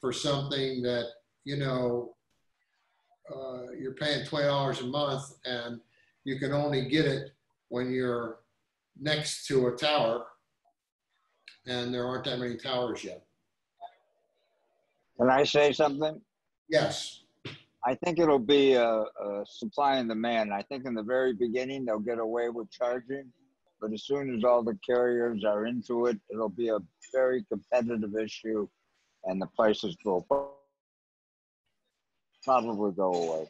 S4: for something that you know uh, you're paying twenty dollars a month and you can only get it when you're next to a tower, and there aren't that many towers yet.
S1: Can I say something?
S4: Yes.
S1: I think it'll be a, a supply and demand. I think in the very beginning they'll get away with charging, but as soon as all the carriers are into it, it'll be a very competitive issue, and the prices will probably go away.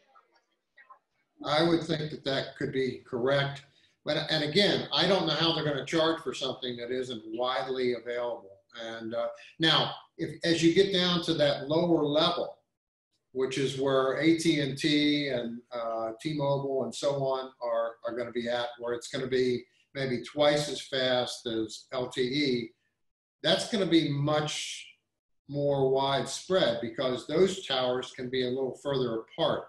S4: I would think that that could be correct. But, and again, I don't know how they're going to charge for something that isn't widely available. And uh, now, if as you get down to that lower level, which is where AT&T and uh, T-Mobile and so on are, are going to be at, where it's going to be maybe twice as fast as LTE, that's going to be much more widespread because those towers can be a little further apart.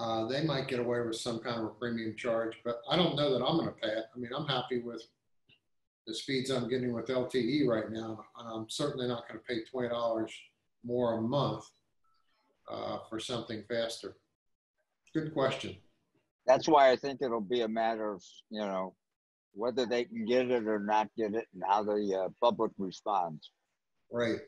S4: Uh, they might get away with some kind of a premium charge, but I don't know that I'm going to pay it. I mean, I'm happy with the speeds I'm getting with LTE right now, I'm certainly not going to pay twenty dollars more a month uh, for something faster. Good question.
S1: That's why I think it'll be a matter of, you know, whether they can get it or not get it and how the uh, public responds.
S4: Right.